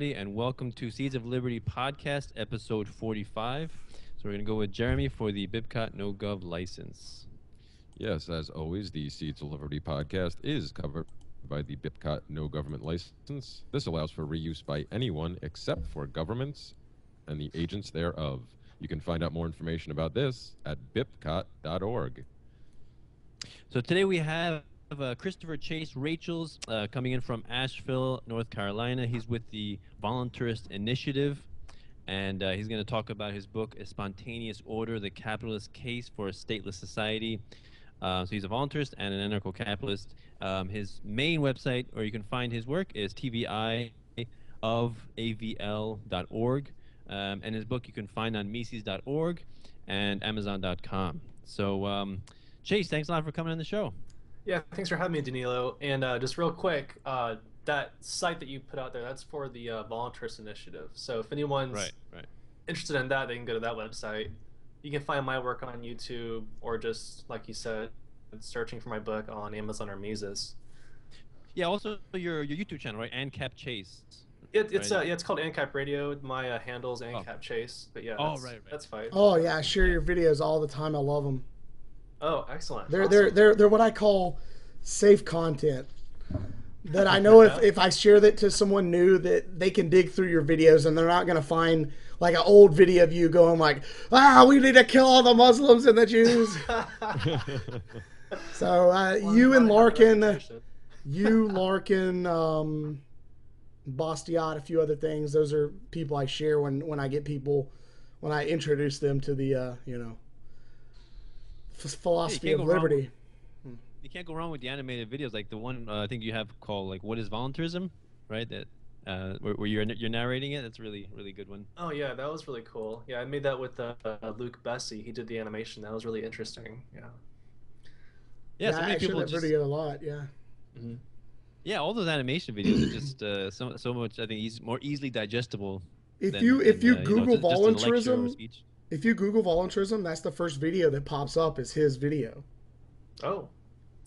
Everybody, and welcome to Seeds of Liberty podcast, episode 45. So we're going to go with Jeremy for the BIPCOT No Gov license. Yes, as always, the Seeds of Liberty podcast is covered by the BIPCOT No Government License. This allows for reuse by anyone except for governments and the agents thereof. You can find out more information about this at bipcot.org. So today we have uh, Christopher Chase Rachels uh, coming in from Asheville, North Carolina. He's with the Voluntaryist Initiative, and uh, he's going to talk about his book, A Spontaneous Order The Capitalist Case for a Stateless Society. Uh, so he's a voluntarist and an anarcho capitalist. Um, his main website, where you can find his work, is tviofavl.org. Um, and his book you can find on Mises.org and Amazon.com. So, um, Chase, thanks a lot for coming on the show. Yeah, thanks for having me, Danilo. And uh, just real quick, uh, that site that you put out there, that's for the uh, Voluntaryist Initiative. So if anyone's Right, right. interested in that, they can go to that website. You can find my work on YouTube or just, like you said, searching for my book on Amazon or Mises. Yeah, also your your YouTube channel, right? ANCAP Chase. It, it's Right. uh, yeah, it's called ANCAP Radio. My uh, handle's ANCAP Chase. But yeah, Oh, that's, right, right. that's fine. Oh yeah, I share your videos all the time. I love them. Oh, excellent. They're Awesome. they're they're they're what I call safe content. That I know if, if I share that to someone new that they can dig through your videos and they're not gonna find like an old video of you going like, ah, we need to kill all the Muslims and the Jews. So uh, you and I have a Larken, you Larken, um, Bastiat, a few other things. Those are people I share when when I get people when I introduce them to the uh, you know philosophy can't of go wrong liberty. You can't go wrong with the animated videos, like the one uh, I think you have called like "What is Voluntarism," right? That uh, where, where you're you're narrating it. That's a really really good one. Oh yeah, that was really cool. Yeah, I made that with uh, uh, Luke Bessie. He did the animation. That was really interesting. Yeah. Yeah, so I many share people that just video a lot. Yeah. yeah, all those animation videos are just uh, so so much. I think eas more easily digestible. If than- you if than, you uh, know, Google just- just a lecture or a voluntarism, speech. If you Google voluntarism, that's the first video that pops up is his video. Oh,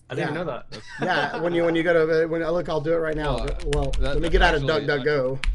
I didn't Yeah. even know that. Yeah, when you when you go to when look, I'll do it right now. Well, uh, Well, that- let me that get out of actually, I- DuckDuckGo.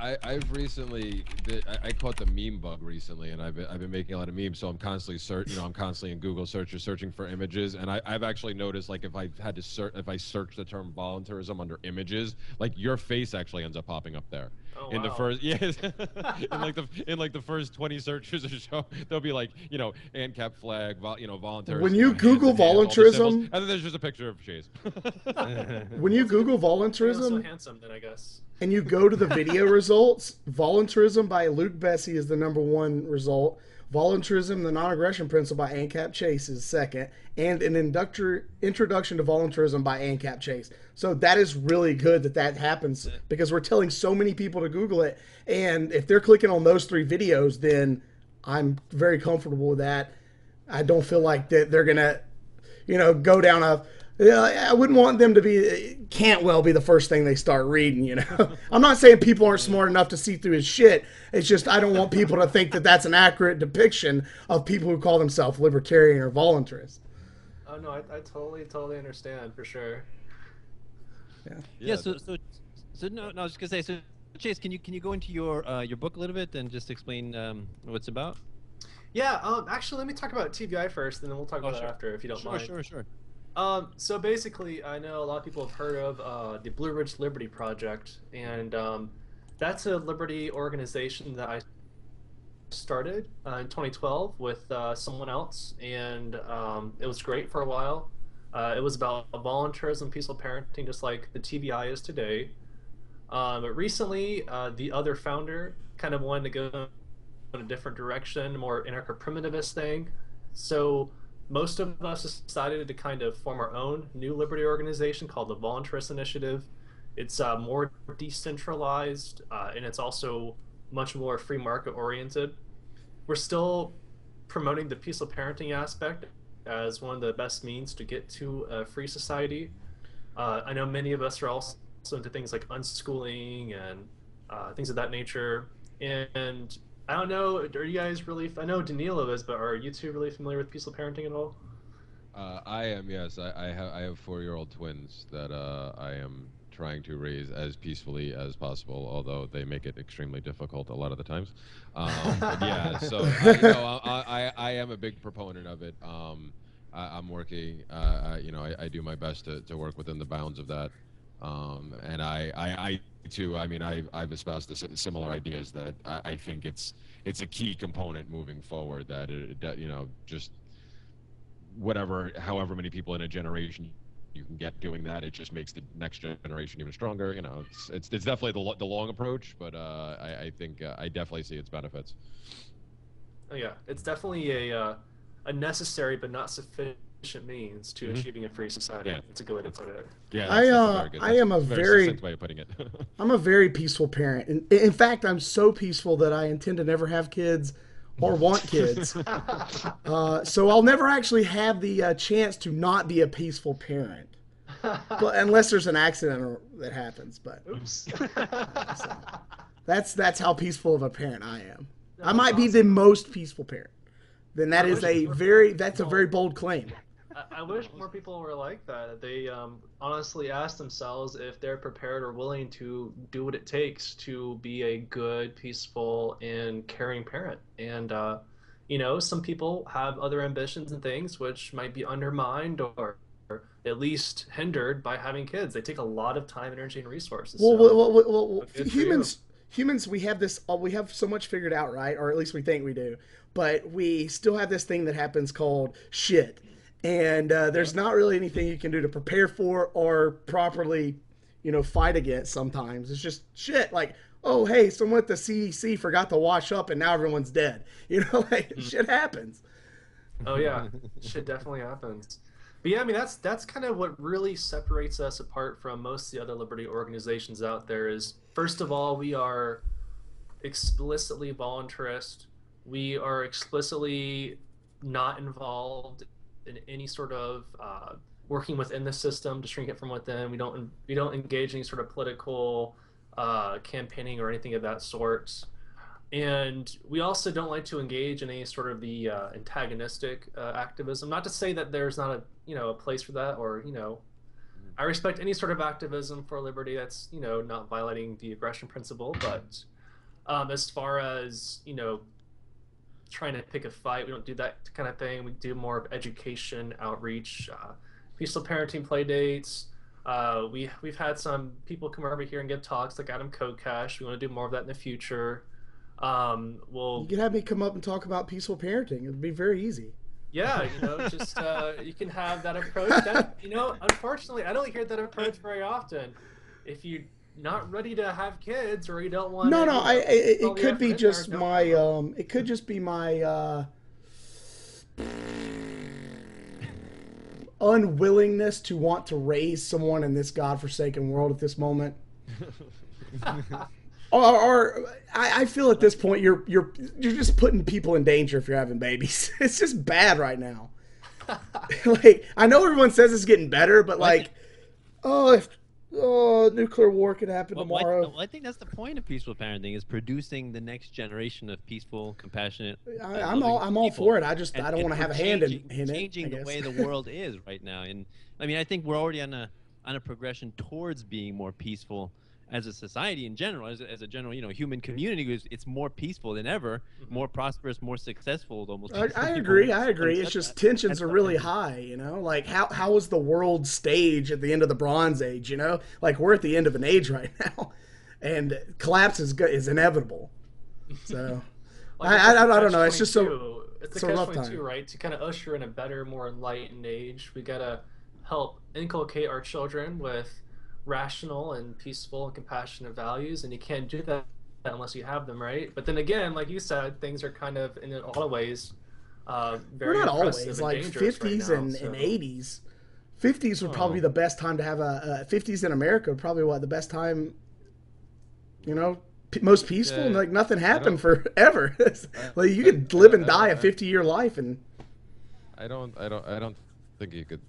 I, I've recently, I, I caught the meme bug recently, and I've been, I've been making a lot of memes. So I'm constantly search, you know, I'm constantly in Google searches searching for images, and I, I've actually noticed like if I had to search, if I search the term voluntarism under images, like your face actually ends up popping up there. Oh, in the first, yeah, in like the in like the first 20 searches or so, they'll be like, you know, ANCAP flag, vol, you know, voluntarism. When you you know, hands Google and hands, all the voluntarism- and then there's just a picture of Chase. When you Google You're so voluntarism handsome, then I guess. and you go to the video results, voluntarism by Luke Bessie is the number one result. Voluntarism, the non-aggression principle by ANCAP Chase is second, and an inductor, introduction to voluntarism by ANCAP Chase. So that is really good that that happens because we're telling so many people to Google it, and if they're clicking on those three videos, then I'm very comfortable with that. I don't feel like that they're gonna, you know, go down a. I wouldn't want them to be. Can't well be the first thing they start reading. You know, I'm not saying people aren't smart enough to see through his shit. It's just I don't want people to think that that's an accurate depiction of people who call themselves libertarian or voluntarist. Oh no, I, I totally totally understand for sure. Yeah, so so so no, no, I was just gonna say so. Chase, can you can you go into your uh, your book a little bit and just explain um, what it's about? Yeah. Um. Actually, let me talk about TVI first, and then we'll talk Oh, about sure. that after, if you don't Sure, mind. Sure. Sure, sure. Um, so basically, I know a lot of people have heard of uh, the Blue Ridge Liberty Project, and um, that's a liberty organization that I started uh, in 2012 with uh, someone else, and um, it was great for a while. Uh, it was about voluntarism, peaceful parenting, just like the TVI is today. Um, but recently, uh, the other founder kind of wanted to go in a different direction, more anarcho-primitivist thing. So most of us decided to kind of form our own new liberty organization called the Voluntaryist Initiative. It's uh, more decentralized uh, and it's also much more free market oriented. We're still promoting the peaceful parenting aspect as one of the best means to get to a free society. Uh, I know many of us are also into things like unschooling and uh, things of that nature. And I don't know, are you guys really? I know Danilo is, but are you two really familiar with peaceful parenting at all? Uh, I am yes. I, I have I have four year old twins that uh, I am trying to raise as peacefully as possible, although they make it extremely difficult a lot of the times. Um, but yeah, so I, you know, I, I, I am a big proponent of it. Um, I, am working, uh, I, you know, I, I, do my best to, to work within the bounds of that. Um, and I, I, I, too, I mean, I, I've espoused the similar ideas that I, I think it's it's a key component moving forward. That it, that, you know, just whatever, however many people in a generation you can get doing that, it just makes the next generation even stronger. You know, it's it's, it's definitely the, the long approach, but uh, I, I think uh, I definitely see its benefits. Oh yeah, it's definitely a uh, a necessary but not sufficient means to mm-hmm. achieving a free society. Yeah. It's a good way to put it. Yeah, that's, I uh, I am a very, very way of putting it. I'm a very peaceful parent. In, in fact, I'm so peaceful that I intend to never have kids or want kids. uh, so I'll never actually have the uh, chance to not be a peaceful parent, but unless there's an accident that happens. But oops, so, that's that's how peaceful of a parent I am. That's I might awesome. be the most peaceful parent. Then that I a very that's a very bold claim. I, wish more people were like that. They um, honestly ask themselves if they're prepared or willing to do what it takes to be a good, peaceful, and caring parent. And uh, you know, some people have other ambitions and things which might be undermined or at least hindered by having kids. They take a lot of time, energy, and resources. Well, so well, well, well humans, humans, we have this. Uh, we have so much figured out, right? Or at least we think we do. But we still have this thing that happens called shit and uh, there's not really anything you can do to prepare for or properly, you know, fight against. Sometimes it's just shit. Like, oh hey, someone at the CDC forgot to wash up, and now everyone's dead. You know, like mm. shit happens. Oh yeah, shit definitely happens. But yeah, I mean that's that's kind of what really separates us apart from most of the other liberty organizations out there. Is first of all, we are explicitly voluntarist. We are explicitly not involved in any sort of uh, working within the system to shrink it from within. We don't we don't engage in any sort of political uh, campaigning or anything of that sort. And we also don't like to engage in any sort of the uh, antagonistic uh, activism. Not to say that there's not a you know a place for that, or you know, I respect any sort of activism for liberty that's you know not violating the aggression principle. But um, as far as you know trying to pick a fight. We don't do that kind of thing. We do more of education, outreach, uh, peaceful parenting play dates. Uh, we we've had some people come over here and give talks, like Adam Kokesh. We want to do more of that in the future. Um, we'll you can have me come up and talk about peaceful parenting. It'd be very easy. Yeah, you know, just uh, you can have that approach. That, you know, unfortunately, I don't hear that approach very often. If you not ready to have kids or you don't want no no i it, it could be just my um it could just be my uh unwillingness to want to raise someone in this godforsaken world at this moment. Or, or I, I, feel at this point you're you're you're just putting people in danger if you're having babies. It's just bad right now. Like i know everyone says it's getting better but like oh if oh, nuclear war could happen well, tomorrow. Well, I think that's the point of peaceful parenting is producing the next generation of peaceful, compassionate. I, am all I'm all for it. I just and, I don't want to have a hand in, in changing it, the way the world is right now. And I mean, I think we're already on a on a progression towards being more peaceful as a society in general, as a, as a general, you know, human community, it's, it's more peaceful than ever, mm-hmm. more prosperous, more successful. Almost. I, I agree. I agree. It's just tensions are really high. You know, like how how was the world stage at the end of the Bronze Age? You know, like we're at the end of an age right now, and collapse is is inevitable. So. I, I, I, don't know. It's just so. It's a catch twenty two, right? To kind of usher in a better, more enlightened age, we gotta help inculcate our children with rational and peaceful and compassionate values, and you can't do that unless you have them, right? But then again, like you said, things are kind of in a lot of ways uh, very not always like 50s right and, so. and 80s 50s would oh. probably be the best time to have a, 50s in america would probably what the best time you know p- most peaceful yeah, like nothing happened forever like you could live and die a 50 year life and i don't i don't i don't think you could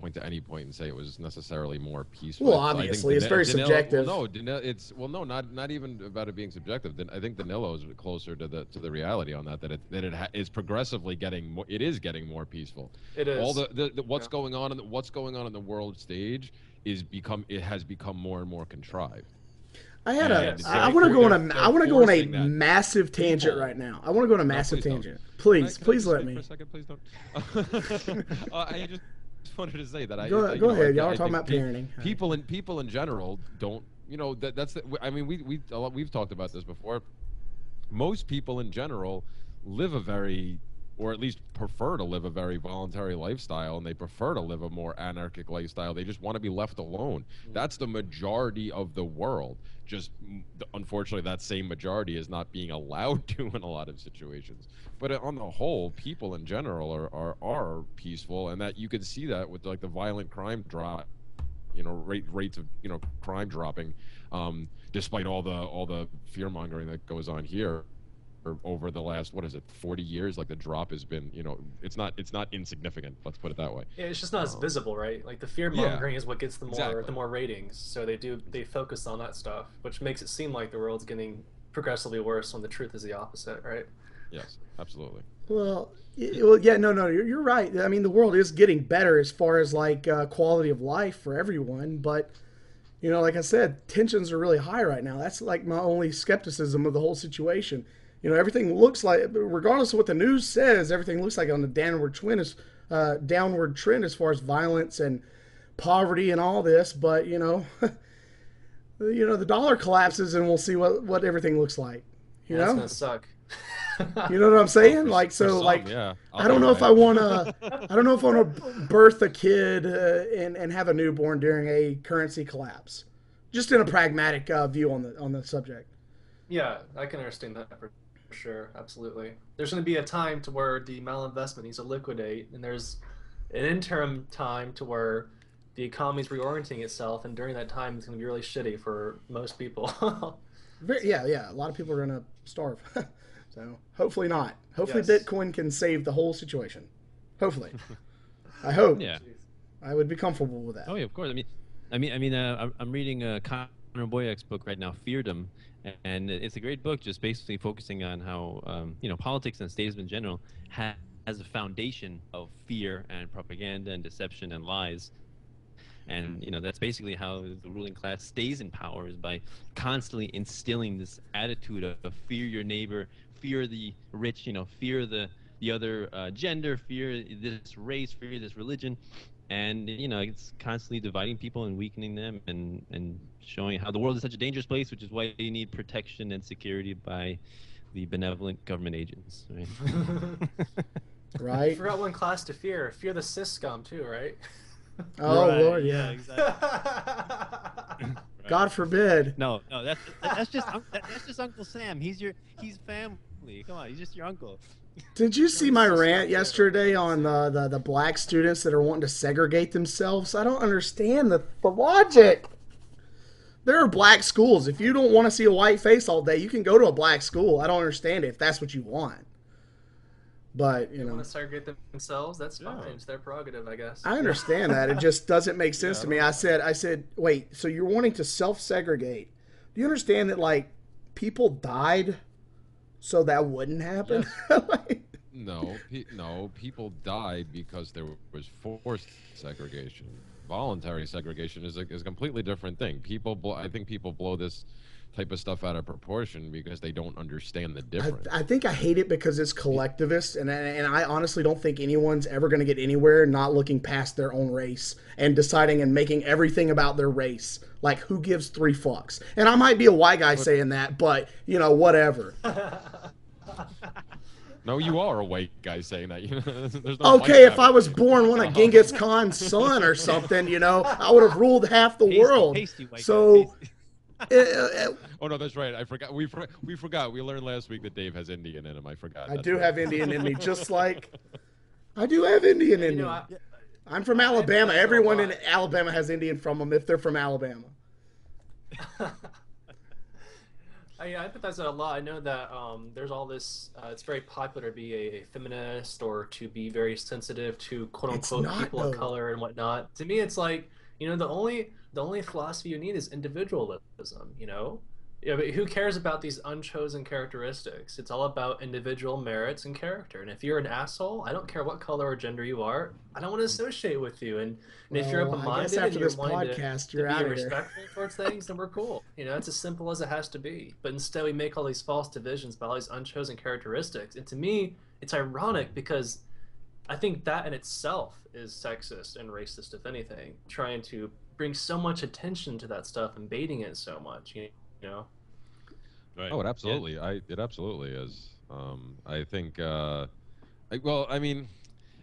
point to any point and say it was necessarily more peaceful. Well, obviously, it's very Danilo- subjective. Well, no, Dana- it's well, no, not not even about it being subjective. Then I think Danilo is closer to the to the reality on that. That it that it ha- is progressively getting more. It is getting more peaceful. It is. All the, the, the what's Yeah. going on in the, what's going on in the world stage is become it has become more and more contrived. I had Yeah, a. I, I want to go on a. want to go on a that. massive tangent People- right now. I want to go on a No, massive please don't. tangent. I- Please, please let me. For a second, please don't. uh, I just wanted to say that I Go, go ahead. I- Y'all are talking about parenting. people and people in general don't you know that that's the, i mean we we a lot, we've talked about this before most people in general live a very or at least prefer to live a very voluntary lifestyle and they prefer to live a more anarchic lifestyle. They just want to be left alone. That's the majority of the world. Just mm, unfortunately that same majority is not being allowed to in a lot of situations. But uh, on the whole people in general are are, are peaceful and that you can see that with like the violent crime drop you know rate, rates of you know crime dropping um, despite all the all the fear mongering that goes on here over the last what is it 40 years like the drop has been you know it's not it's not insignificant let's put it that way Yeah, it's just not as Um, visible, right? Like the fear mongering is what gets the more Exactly. the more ratings. So they do they focus on that stuff, which makes it seem like the world's getting progressively worse when the truth is the opposite, right? yes absolutely Well, y- well, yeah, no, no, you're, you're right. I mean, the world is getting better as far as like uh, quality of life for everyone, but you know, like I said, tensions are really high right now. That's like my only skepticism of the whole situation. You know, everything looks like, regardless of what the news says, everything looks like on the downward trend, is, uh, downward trend as far as violence and poverty and all this. But you know, you know, the dollar collapses and we'll see what what everything looks like. You That's know, gonna suck. you know what I'm saying? For- Like so, some, like yeah I don't know if I want to. I don't know if I want to birth a kid uh, and and have a newborn during a currency collapse. Just in a pragmatic uh, view on the on the subject. yeah, I can understand that for sure. Absolutely. There's going to be a time to where the malinvestment needs to liquidate, and there's an interim time to where the economy's reorienting itself, and during that time, it's going to be really shitty for most people. Very, yeah, yeah. A lot of people are going to starve. so hopefully not. Hopefully Yes. Bitcoin can save the whole situation. Hopefully. I hope. Yeah. I would be comfortable with that. Oh yeah, of course. I mean, I mean, I mean, uh, I'm, I'm reading uh, Connor Boyack's book right now, Feardom, and it's a great book, just basically focusing on how um, you know politics and statesmen in general ha- has a foundation of fear and propaganda and deception and lies. And you know that's basically how the ruling class stays in power is by constantly instilling this attitude of, of fear your neighbor, fear the rich, you know, fear the the other uh, gender, fear this race, fear this religion, and you know it's constantly dividing people and weakening them and and showing how the world is such a dangerous place which is why you need protection and security by the benevolent government agents right I Right? forgot one class to fear. Fear the cis scum too, right? Oh Right, Lord, yeah. exactly God forbid. no no that's that's just that, that's just uncle sam he's your he's family come on he's just your uncle Did you see my rant yesterday on the, the, the black students that are wanting to segregate themselves? I don't understand the, the logic. There are black schools. If you don't want to see a white face all day, you can go to a black school. I don't understand it if that's what you want. But, you They know, want to segregate themselves. That's fine. Yeah. It's their prerogative, I guess. I understand that. It just doesn't make sense Yeah, to me. I said, I said, wait, so you're wanting to self segregate. Do you understand that, like, people died so that wouldn't happen? Like- No, pe- no. People died because there was forced segregation. Voluntary segregation is a, is a completely different thing. People, blo- I think people blow this type of stuff out of proportion because they don't understand the I, difference. I think I hate it because it's collectivist, and and I honestly don't think anyone's ever going to get anywhere not looking past their own race and deciding and making everything about their race. Like, who gives three fucks? And I might be a white guy saying that, but you know, whatever. no, you are a white guy saying that. There's no Okay, if. I was born one of Genghis Khan's son or something, you know, I would have ruled half the Pasty- world. pasty white So, pasty. uh, uh, Oh no, that's right. I forgot. We we forgot. We learned last week that Dave has Indian in him. I forgot. I do right. have Indian in me, just like I do have Indian in you me. know, I, I'm from I Alabama. Everyone in. Alabama has Indian from them if they're from Alabama. I, I empathize that a lot. I know that um, there's all this. Uh, it's very popular to be a, a feminist or to be very sensitive to quote unquote not, people of color and whatnot. To me, it's like you know the only the only philosophy you need is individualism. You know, yeah, but who cares about these unchosen characteristics? It's all about individual merits and character. And if you're an asshole, I don't care what color or gender you are. I don't want to mm. associate with you. And, and if you're Well, open-minded and after you're this wanting to, podcast, to you're be out here. respectful towards things, then we're cool. You know, it's as simple as it has to be. But instead, we make all these false divisions by all these unchosen characteristics. And to me, it's ironic because I think that in itself is sexist and racist, if anything, trying to bring so much attention to that stuff and baiting it so much. You know. Right. Oh, it absolutely. I it absolutely is. Um, I think. Uh, I, well, I mean,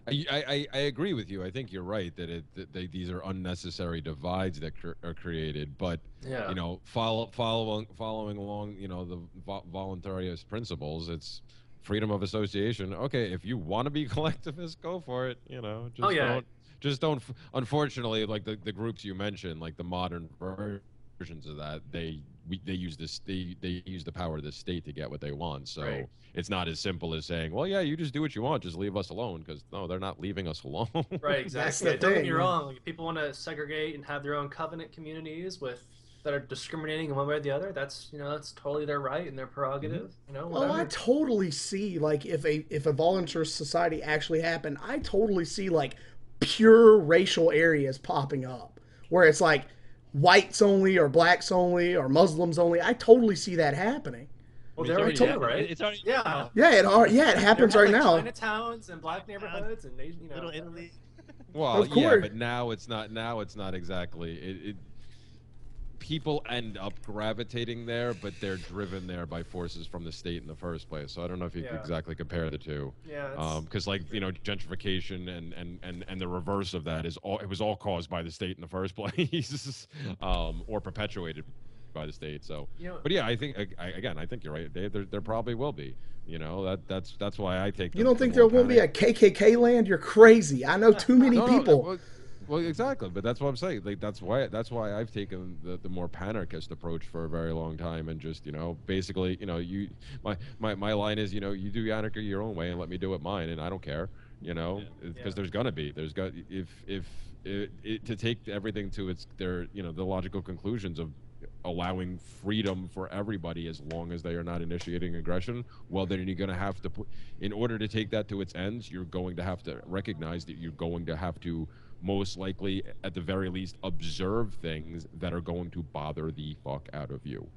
I, I I agree with you. I think you're right that it that they, these are unnecessary divides that cr- are created. But Yeah. you know, follow following following along, you know, the vo- voluntarist principles. It's freedom of association. Okay, if you want to be collectivist, go for it. You know, just Oh, yeah. don't. Just don't. Unfortunately, like the, the groups you mentioned, like the modern versions of that, they we, they use this they they use the power of the state to get what they want. So Right. it's not as simple as saying, well, yeah, you just do what you want, just leave us alone, because no, they're not leaving us alone. Right, exactly. the Don't get me wrong. like, People want to segregate and have their own covenant communities with that are discriminating in one way or the other. That's you know that's totally their right and their prerogative. Mm-hmm. You know. Oh, I totally see like if a if a volunteer society actually happened, I totally see like pure racial areas popping up where it's like whites only or blacks only or Muslims only. I totally see that happening. well, I they mean, already it's right? It's already Yeah. Yeah, it are. Yeah, it happens There are, right like, now. Chinatowns and black neighborhoods and Asian, you know. Little Italy. Well, Of yeah, course. but now it's not. Now it's not exactly. It, it people end up gravitating there, but they're driven there by forces from the state in the first place. So I don't know if you could exactly compare the two. Yeah. it's- because like you know gentrification and, and and and the reverse of that is all it was all caused by the state in the first place um, or perpetuated by the state so you know, but yeah i think I, I- again i think you're right they, there, there probably will be you know that that's that's why i take You don't think more there won't be a KKK land? You're crazy. I know too many No, no, people. Well, exactly, but that's what I'm saying. Like that's why that's why I've taken the, the more panarchist approach for a very long time, and just you know, basically, you know, you my my my line is, you know, you do anarchy your own way, and let me do it mine, and I don't care, you know, because Yeah. there's gonna be, there's got if if it, it, to take everything to its their you know the logical conclusions of allowing freedom for everybody as long as they are not initiating aggression well then you're going to have to put in order to take that to its ends you're going to have to recognize that you're going to have to most likely at the very least observe things that are going to bother the fuck out of you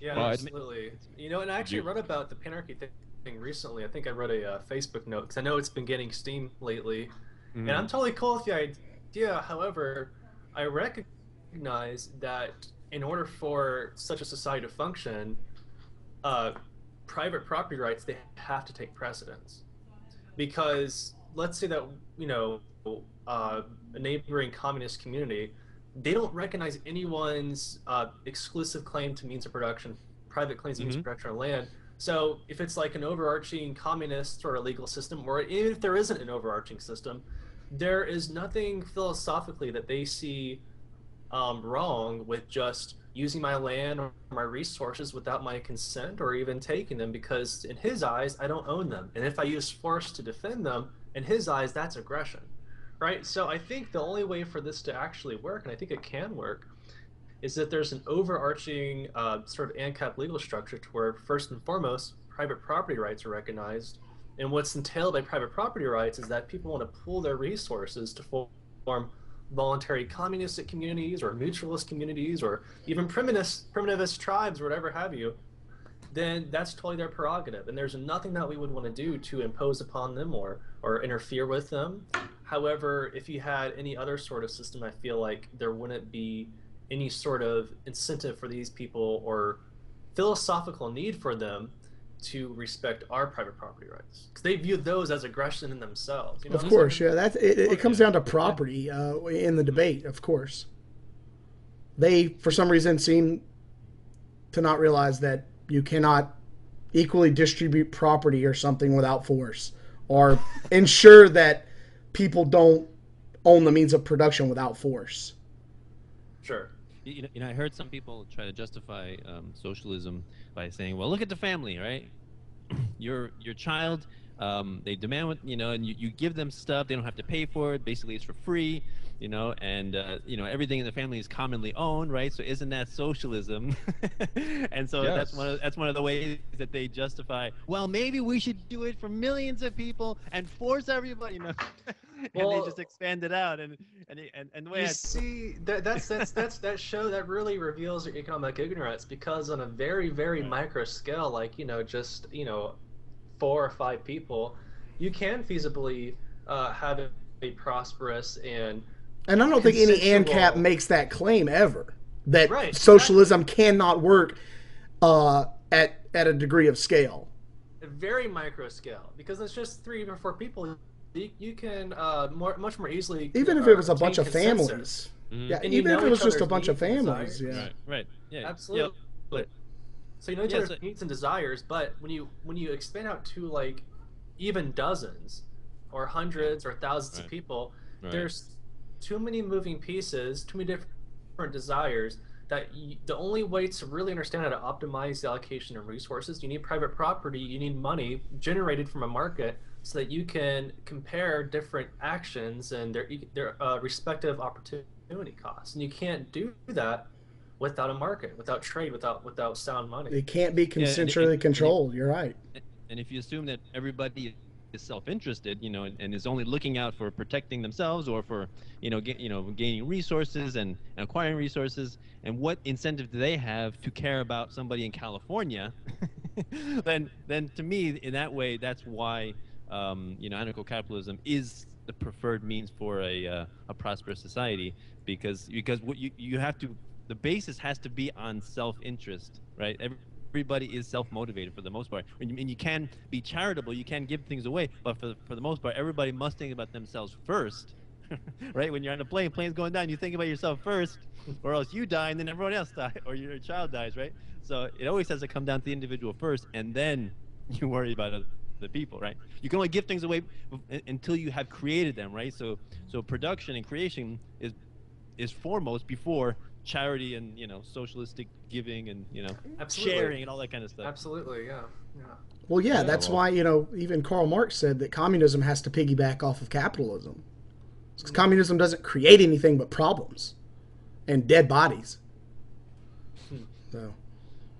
Yeah, But- absolutely. You know, and I actually You- wrote about the panarchy thing recently. I think I wrote a uh, Facebook note because I know it's been getting steam lately, and I'm totally cool with the idea. However, I recognize that in order for such a society to function, uh, private property rights they have to take precedence. Because let's say that you know uh, a neighboring communist community, they don't recognize anyone's uh, exclusive claim to means of production, private claims to means of Mhm. production on land. So if it's like an overarching communist or a legal system, or even if there isn't an overarching system, there is nothing philosophically that they see um, wrong with just using my land or my resources without my consent or even taking them because in his eyes I don't own them. And if I use force to defend them, in his eyes that's aggression. Right? So I think the only way for this to actually work, and I think it can work, is that there's an overarching uh, sort of ANCAP legal structure to where first and foremost private property rights are recognized. And what's entailed by private property rights is that people want to pool their resources to form voluntary communistic communities or mutualist communities or even primitivist primitivist tribes or whatever have you then that's totally their prerogative and there's nothing that we would want to do to impose upon them or or interfere with them however if you had any other sort of system i feel like there wouldn't be any sort of incentive for these people or philosophical need for them to respect our private property rights because they view those as aggression in themselves you know? Of course, yeah. That it, it comes down to property uh, in the debate. Of course, they for some reason seem to not realize that you cannot equally distribute property or something without force, or ensure that people don't own the means of production without force. sure you know, you know, I heard some people try to justify um, socialism by saying, "Well, look at the family, right? your your child, um, they demand what you know, and you, you give them stuff. They don't have to pay for it. Basically, it's for free, you know, and uh, you know everything in the family is commonly owned, right? So isn't that socialism? and so that's one of that's one of the ways that they justify. Well, maybe we should do it for millions of people and force everybody, you know. and they just expand it out, and and and, and the way You I- see, that that's that's that's that show that really reveals your economic ignorance because on a very very Right. micro scale, like you know, just you know, four or five people, you can feasibly uh, have a prosperous and And I don't think any Consensual. ANCAP makes that claim ever that Right, socialism cannot work uh, at at a degree of scale. a very micro scale because it's just three or four people. You, you can uh, more much more easily Even if uh, it was a bunch of consensus. families. Mhm. Yeah, And you even if it was just a bunch of families. desires. Yeah. Right, right, yeah, Absolutely. Yeah, but So you know each Yeah, other's so- needs and desires, but when you when you expand out to like even dozens or hundreds or thousands of people, Right. there's too many moving pieces, too many different desires that you, the only way to really understand how to optimize the allocation of resources, you need private property, you need money generated from a market so that you can compare different actions and their e- their uh, respective opportunity costs. And you can't do that without a market, without trade, without without sound money. It can't be and- and- consensually and- controlled. You're right. and if you assume that everybody is self-interested, you know, and, and is only looking out for protecting themselves or for, you know, get, you know, gaining resources and, and acquiring resources, and what incentive do they have to care about somebody in California? then, then to me, in that way, that's why, um, you know, anarcho-capitalism is the preferred means for a uh, a prosperous society because because what you you have to the basis has to be on self-interest, right? Every, everybody is self-motivated for the most part. And you, and you can be charitable you can give things away but for, for the most part everybody must think about themselves first right? When you're on a plane plane's going down you think about yourself first or else you die and then everyone else dies or your child dies right? So it always has to come down to the individual first and then you worry about other the people right? You can only give things away until you have created them right? So so production and creation is is foremost before charity and you know socialistic giving and you know Absolutely. sharing and all that kind of stuff Absolutely, yeah. yeah. Well, yeah, Yeah, that's well- why you know even Karl Marx said that communism has to piggyback off of capitalism. Because mm-hmm. communism doesn't create anything but problems and dead bodies. Hmm. So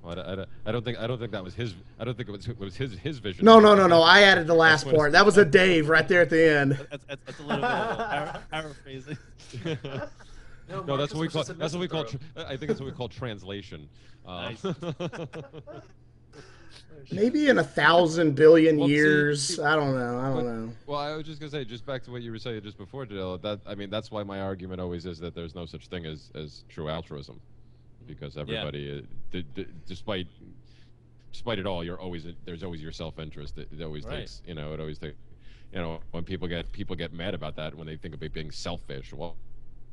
Well, I, I, I don't think I don't think that was his. I don't think it was, it was his his vision. no, no, no, no. I added the last part. That was a Dave right there at the end. that's, that's, that's a little bit of a para- paraphrasing No, that's what we call. was just a That's what we call. Tra- I think that's what we call translation. Uh, Nice. Maybe in a thousand billion Well, years. see- I don't know. I don't know. well, I was just gonna say, just back to what you were saying just before, Janelle. That I mean, that's why my argument always is that there's no such thing as as true altruism, because everybody, uh, d- d- despite despite it all, you're always there's always your self-interest. It, it always Right. takes, you know, it always takes, you know, when people get people get mad about that when they think of it being selfish. Well,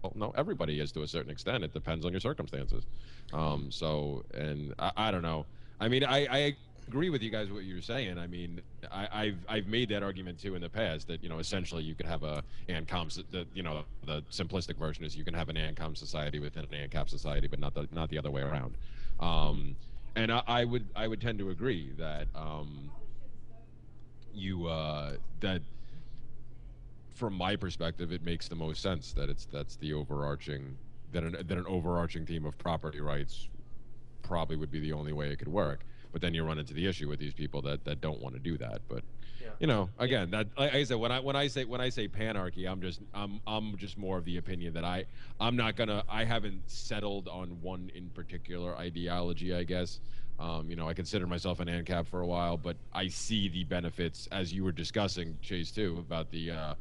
well, no, everybody is to a certain extent. It depends on your circumstances. Um, so, and I, I don't know. I mean, I, I agree with you guys what you're saying. I mean, I, I've I've made that argument too in the past that you know essentially you could have a ANCOM. The you know the simplistic version is you can have an ANCOM society within an ANCAP society, but not the not the other way around. Um, and I, I would I would tend to agree that um, you uh, that from my perspective, it makes the most sense that it's that's the overarching that an that an overarching theme of property rights probably would be the only way it could work. But then you run into the issue with these people that, that don't want to do that. But Yeah. you know, again, that like I said, when I when I say when I say panarchy, I'm just I'm I'm just more of the opinion that I I'm not gonna I haven't settled on one in particular ideology. I guess. Um, you know, I consider myself an ANCAP for a while, but I see the benefits as you were discussing, Chase, too, about the uh,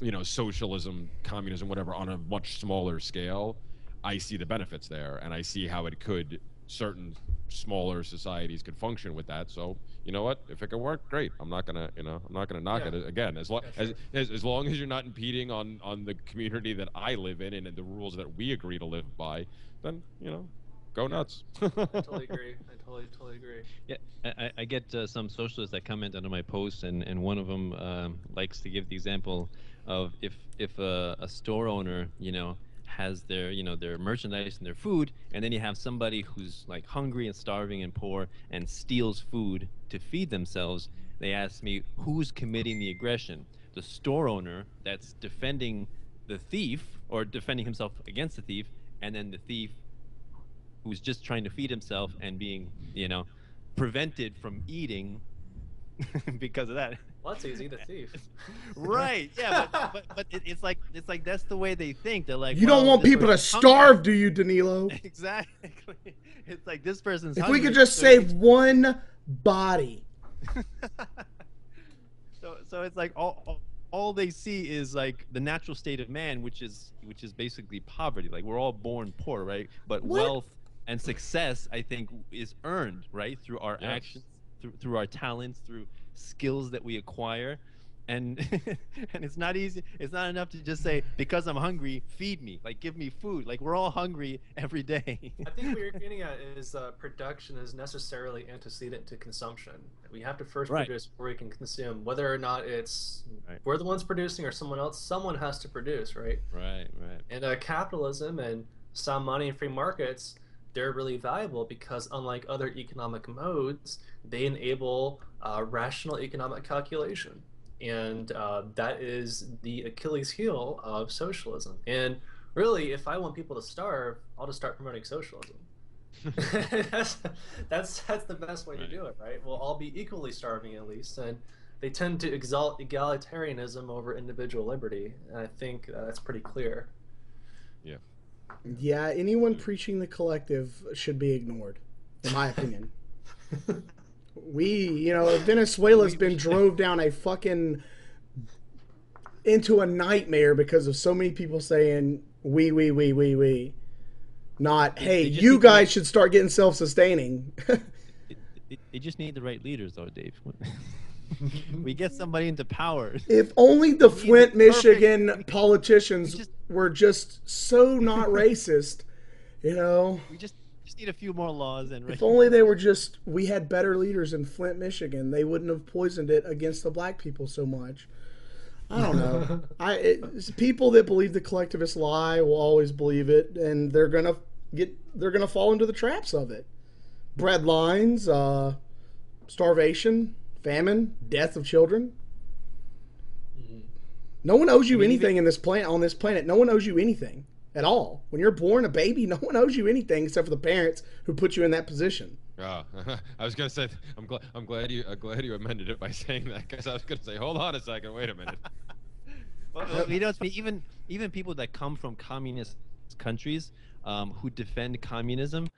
you know socialism communism whatever on a much smaller scale i see the benefits there and i see how it could certain smaller societies could function with that so you know what if it can work great i'm not gonna you know i'm not gonna knock Yeah. it again as long Yeah, as, sure. as as long as you're not impeding on on the community that i live in and the rules that we agree to live by then you know go nuts I totally agree. I totally totally agree. Yeah, I, I- I get uh, some socialists that comment under my posts, and, and one of them um, likes to give the example of if if a, a store owner, you know, has their you know their merchandise and their food and then you have somebody who's like hungry and starving and poor and steals food to feed themselves they ask me who's committing the aggression? The store owner that's defending the thief or defending himself against the thief and then the thief who's just trying to feed himself and being you know prevented from eating because of that Well, that's easy. The thief. right yeah but, but, but it, it's like it's like that's the way they think they're like You don't well, want people to person's hungry. starve, do you, Danilo? exactly it's like this person's If we could just so save one body. so so it's like all, all all they see is like the natural state of man which is which is basically poverty like we're all born poor right but What? wealth and success i think is earned right through our Yes. actions through, through our talents through skills that we acquire and and it's not easy it's not enough to just say because i'm hungry feed me like give me food like we're all hungry every day I think what you're getting at is uh, production is necessarily antecedent to consumption. We have to first Right. produce before we can consume, whether or not it's Right. we're the ones producing or someone else. Someone has to produce, right? right right And uh, capitalism and sound money and free markets, they're really valuable because unlike other economic modes, they enable uh, rational economic calculation. And uh, that is the Achilles heel of socialism. And really, if I want people to starve, I'll just start promoting socialism. that's, that's that's the best way Right. to do it, right? We'll all be equally starving at least, and they tend to exalt egalitarianism over individual liberty. And I think uh, that's pretty clear. Yeah, anyone preaching the collective should be ignored, in my opinion. we, you know, Venezuela's been drove down a fucking into a nightmare because of so many people saying we, we, we, we, we. Not, hey, you guys should start getting self-sustaining. They, they- they just need the right leaders, though, Dave. We get somebody into power. if only the need Flint, perfect- Michigan politicians we just- were just so not racist, you know. We just just need a few more laws and. If only they were just we had better leaders in Flint, Michigan, they wouldn't have poisoned it against the black people so much. I don't know. I it, people that believe the collectivist lie will always believe it, and they're gonna get they're gonna fall into the traps of it. Bread lines, uh, starvation, famine, death of children. No one owes you I mean, even- anything in this planet on this planet. No one owes you anything at all. When you're born a baby, no one owes you anything except for the parents who put you in that position. Oh, I was gonna say I'm glad I'm glad you I'm glad you amended it by saying that because I was gonna say hold on a second wait a minute. Well, well, you know, it's even even people that come from communist countries um, who defend communism,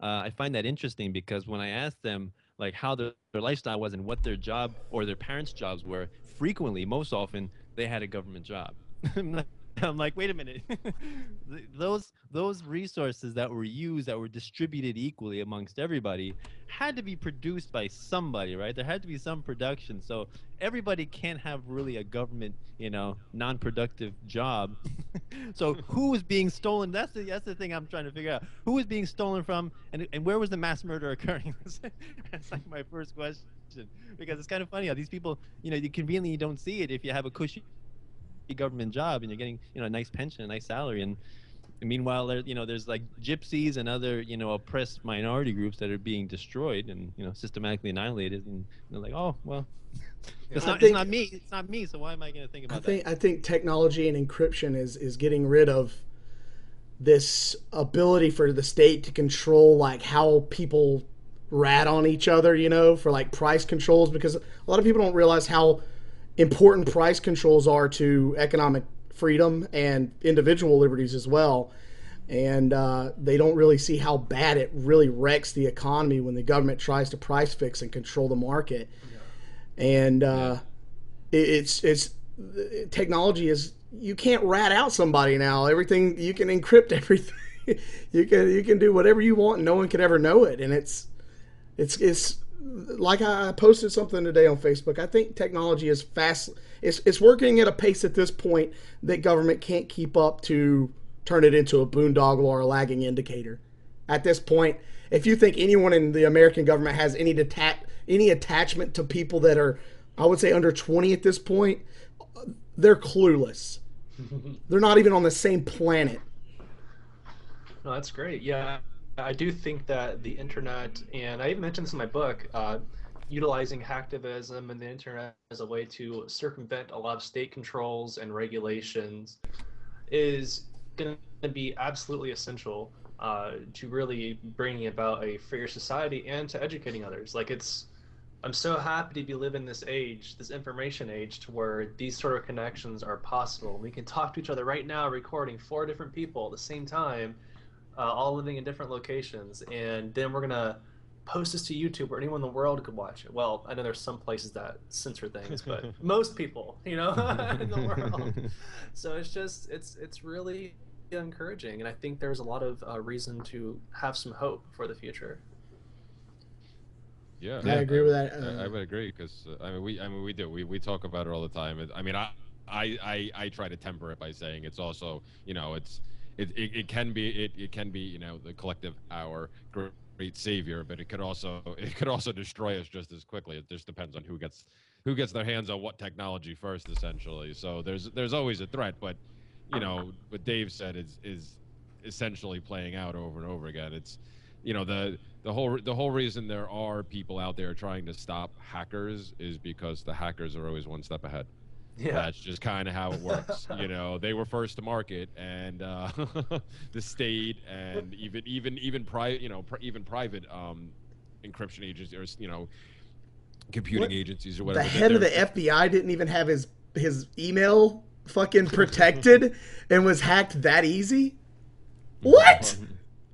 uh, I find that interesting because when I ask them like how their, their lifestyle was and what their job or their parents' jobs were, frequently, most often, they had a government job. I'm like- wait a minute. Those those resources that were used, that were distributed equally amongst everybody, had to be produced by somebody, right? There had to be some production. So everybody can't have really a government, you know, non-productive job. so who was being stolen? That's the that's the thing I'm trying to figure out. Who was being stolen from, and and where was the mass murder occurring? that's like my first question because it's kind of funny how these people, you know, you conveniently don't see it if you have a cushy government job and you're getting, you know, a nice pension, a nice salary, and meanwhile, there, you know, there's like gypsies and other, you know, oppressed minority groups that are being destroyed and you know systematically annihilated, and they're like, oh well, it's not, think- it's not me, it's not me. So why am I going to think I about think I think technology and encryption is is getting rid of this ability for the state to control like how people rat on each other, you know, for like price controls because a lot of people don't realize how important price controls are to economic freedom and individual liberties as well. And uh, they don't really see how bad it really wrecks the economy when the government tries to price fix and control the market. And uh, it, it's it's technology is you can't rat out somebody now. Everything you can encrypt everything. you can you can do whatever you want and no one could ever know it. And it's it's it's like I posted something today on Facebook. I think technology is fast. It's it's working at a pace at this point that government can't keep up to turn it into a boondoggle or a lagging indicator. At this point, if you think anyone in the American government has any detach any attachment to people that are, I would say under twenty at this point, they're clueless. they're not even on the same planet. No, that's great. Yeah, I do think that the internet, and I even mentioned this in my book, uh, utilizing hacktivism and the internet as a way to circumvent a lot of state controls and regulations is going to be absolutely essential uh, to really bringing about a freer society and to educating others. Like it's, I'm so happy to be living this age, this information age, to where these sort of connections are possible. We can talk to each other right now, recording four different people at the same time, uh, all living in different locations, and then we're gonna post this to YouTube where anyone in the world could watch it. Well, I know there's some places that censor things, but most people, you know, in the world. So it's just it's it's really encouraging, and I think there's a lot of uh, reason to have some hope for the future. Yeah, I agree with that. I, I Uh, would agree because uh, I mean we I mean we do we, we talk about it all the time. I mean I, I I I try to temper it by saying it's also you know it's it, it, it can be it, it can be you know the collective our great savior, but it could also it could also destroy us just as quickly. It just depends on who gets who gets their hands on what technology first, essentially. So there's there's always a threat, but you know what Dave said is is essentially playing out over and over again. It's you know the the whole the whole reason there are people out there trying to stop hackers is because the hackers are always one step ahead. Yeah. That's just kind of how it works. you know, they were first to market, and uh, the state and even even even private you know pri- even private um, encryption agencies or you know computing What? agencies or whatever. the head of the FBI didn't even have his his email fucking protected and was hacked that easy. What?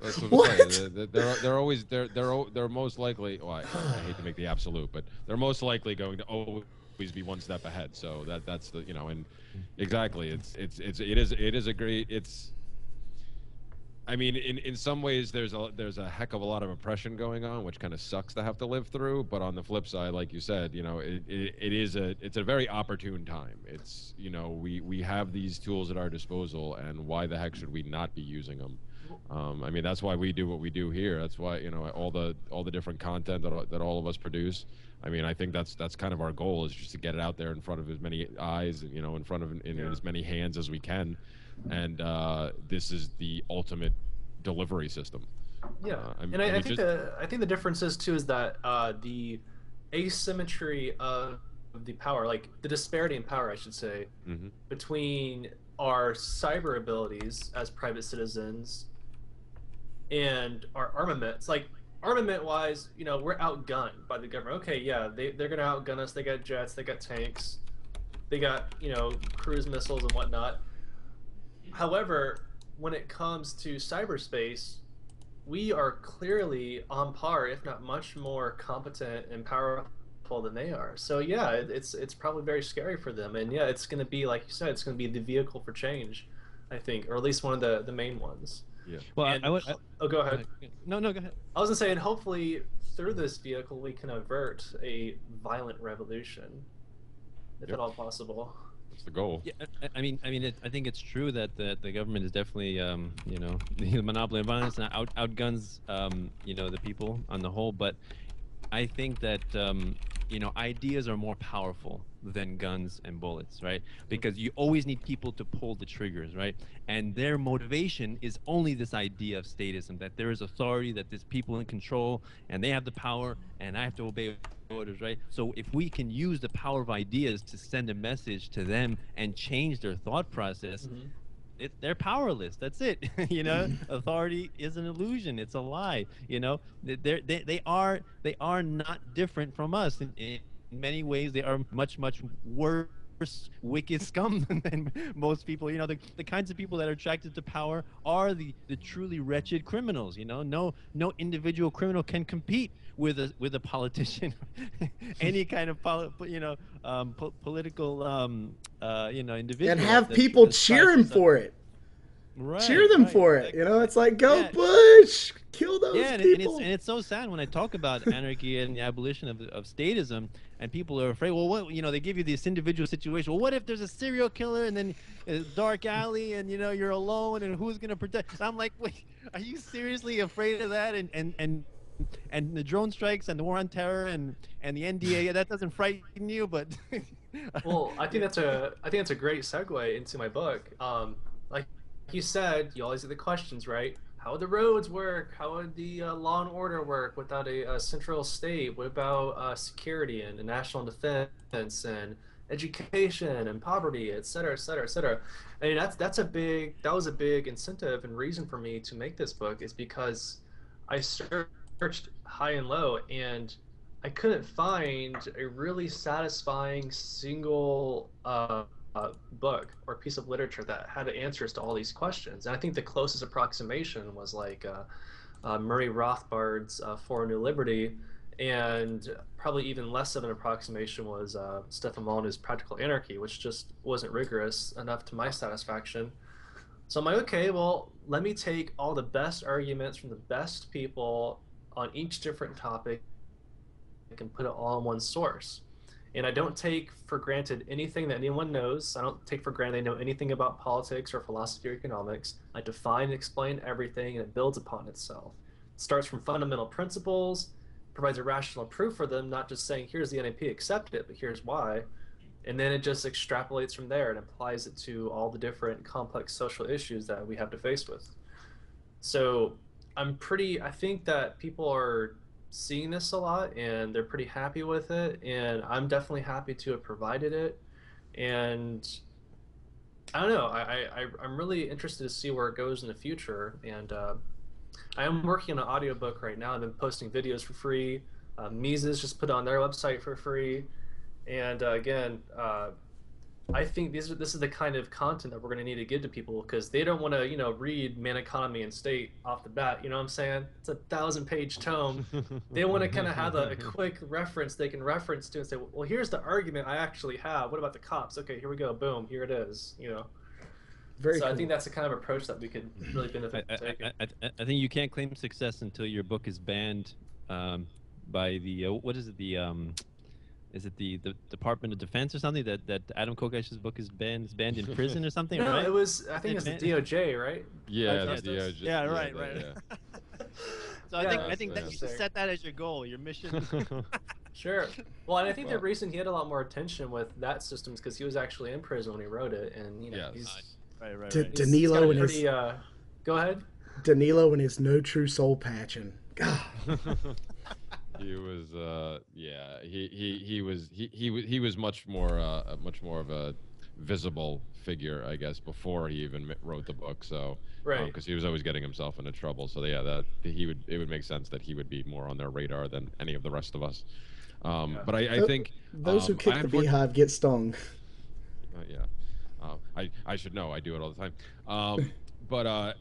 That's what, What? They're, they're, they're always they're they're they're most likely. Well, I, I hate to make the absolute, but they're most likely going to always be one step ahead. So that that's the you know and exactly it's it's it's it is it is a great it's. I mean, in, in some ways, there's a there's a heck of a lot of oppression going on, which kind of sucks to have to live through. But on the flip side, like you said, you know, it, it, it is a it's a very opportune time. It's you know we we have these tools at our disposal, and why the heck should we not be using them? Um, I mean, that's why we do what we do here. That's why you know all the all the different content that that all of us produce. I mean, I think that's that's kind of our goal is just to get it out there in front of as many eyes, you know, in front of in Yeah. as many hands as we can, and uh, this is the ultimate delivery system. Yeah, Uh, I'm- and I, I I mean, think just- the I think the difference is too is that uh, the asymmetry of the power, like the disparity in power, I should say, Mhm. between our cyber abilities as private citizens and our armaments. Like armament wise, you know, we're outgunned by the government. Okay, yeah, they they're gonna outgun us. They got jets, they got tanks, they got you know cruise missiles and whatnot. However, when it comes to cyberspace, we are clearly on par, if not much more competent and powerful than they are. So yeah, it's it's probably very scary for them, and yeah, it's going to be like you said, it's going to be the vehicle for change, I think, or at least one of the the main ones. Well, I, And- I would. I, Oh, go ahead. no, no, go ahead. I was gonna say, and hopefully through this vehicle we can avert a violent revolution, if Yep. at all possible. That's the goal. Yeah, I- I mean, I mean, it, I think it's true that the, the government is definitely, um, you know, the monopoly of violence and out, outguns, um, you know, the people on the whole. But I think that, um, you know, ideas are more powerful than guns and bullets, right? Because you always need people to pull the triggers, right? And their motivation is only this idea of statism that there is authority, that there's people in control, and they have the power, and I have to obey orders, right? So if we can use the power of ideas to send a message to them and change their thought process, Mhm. It, they're powerless. That's it. you know, mm. authority is an illusion. It's a lie. You know, They- they're, they they are they are not different from us. In, in many ways, they are much much worse, wicked scum than most people. You know, the, the kinds of people that are attracted to power are the the truly wretched criminals. You know, no no individual criminal can compete with a with a politician, any kind of poli- you know um, po- political um, uh, you know individual and have that- people that cheer him for it. Right, cheer them right, for it. exactly. You know, it's like go Yeah. Bush, kill those Yeah, and, it- and people. it's and it's so sad when I talk about anarchy and the abolition of of statism, and people are afraid. Well, what you know, they give you this individual situation. Well, what if there's a serial killer and then a dark alley and you know you're alone and who's gonna protect? And I'm like, wait, are you seriously afraid of that? And and and and the drone strikes and the war on terror and and the NDAA that doesn't frighten you, but well, I think that's a I think that's a great segue into my book. Um, like you said, you always get the questions right. how would the roads work? How would the uh, law and order work without a, a central state? What about uh, security and, and national defense and education and poverty, et cetera, et cetera, et cetera. I mean, that's that's a big that was a big incentive and reason for me to make this book is because I searched high and low and I couldn't find a really satisfying single uh, uh, book or piece of literature that had answers to all these questions. And I think the closest approximation was like uh, uh Murray Rothbard's uh, For a New Liberty, and probably even less of an approximation was uh, Stefan Molyneux's Practical Anarchy, which just wasn't rigorous enough to my satisfaction. So I'm like, okay, well, let me take all the best arguments from the best people on each different topic and put it all in one source. And I don't take for granted anything that anyone knows. I don't take for granted they know anything about politics or philosophy or economics. I define and explain everything and it builds upon itself. It starts from fundamental principles provides a rational proof for them, not just saying, here's the NAP, accept it, but here's why. And then it just extrapolates from there and applies it to all the different complex social issues that we have to face with. So I'm pretty, I think that people are seeing this a lot and they're pretty happy with it. And I'm definitely happy to have provided it. And I don't know, I, I, I'm really interested to see where it goes in the future. And, uh, I am working on an audiobook right now. I've been posting videos for free. Uh, Mises just put on their website for free. And uh, again, uh, I think these are, this is the kind of content that we're going to need to give to people because they don't want to, you know, read Man, Economy, and State off the bat. You know what I'm saying? It's a thousand page tome. they want to kind of have a, a, quick reference they can reference to and say, well, here's the argument I actually have. What about the cops? Okay, here we go. Boom, here it is. You know. Very so cool. I think that's the kind of approach that we could really benefit. I, I, I, I, think you can't claim success until your book is banned um, by the uh, what is it the um, is it the, the Department of Defense or something that, that Adam Kokesh's book is banned is banned in prison or something? no, right? it was I think it's the DOJ, right? Yeah, the DOJ. Yeah, right, yeah, right. Yeah. so I think I think that you should set that as your goal, your mission. Sure. Well, and I think well, the reason he had a lot more attention with that system is because he was actually in prison when he wrote it, and you know yes. he's Right, right, right. Danilo and pretty, his. Uh, go ahead. Danilo and his no true soul patching. God. He was, uh, yeah, he, he, he was, he, he, he was much more, uh, much more of a visible figure, I guess, before he even wrote the book. So, right, because um, he was always getting himself into trouble. So yeah, that he would, it would make sense that he would be more on their radar than any of the rest of us. Um, yeah. But I, I think those um, who kick the beehive get stung. Uh, yeah. Uh, I I should know. I do it all the time. Um, but uh,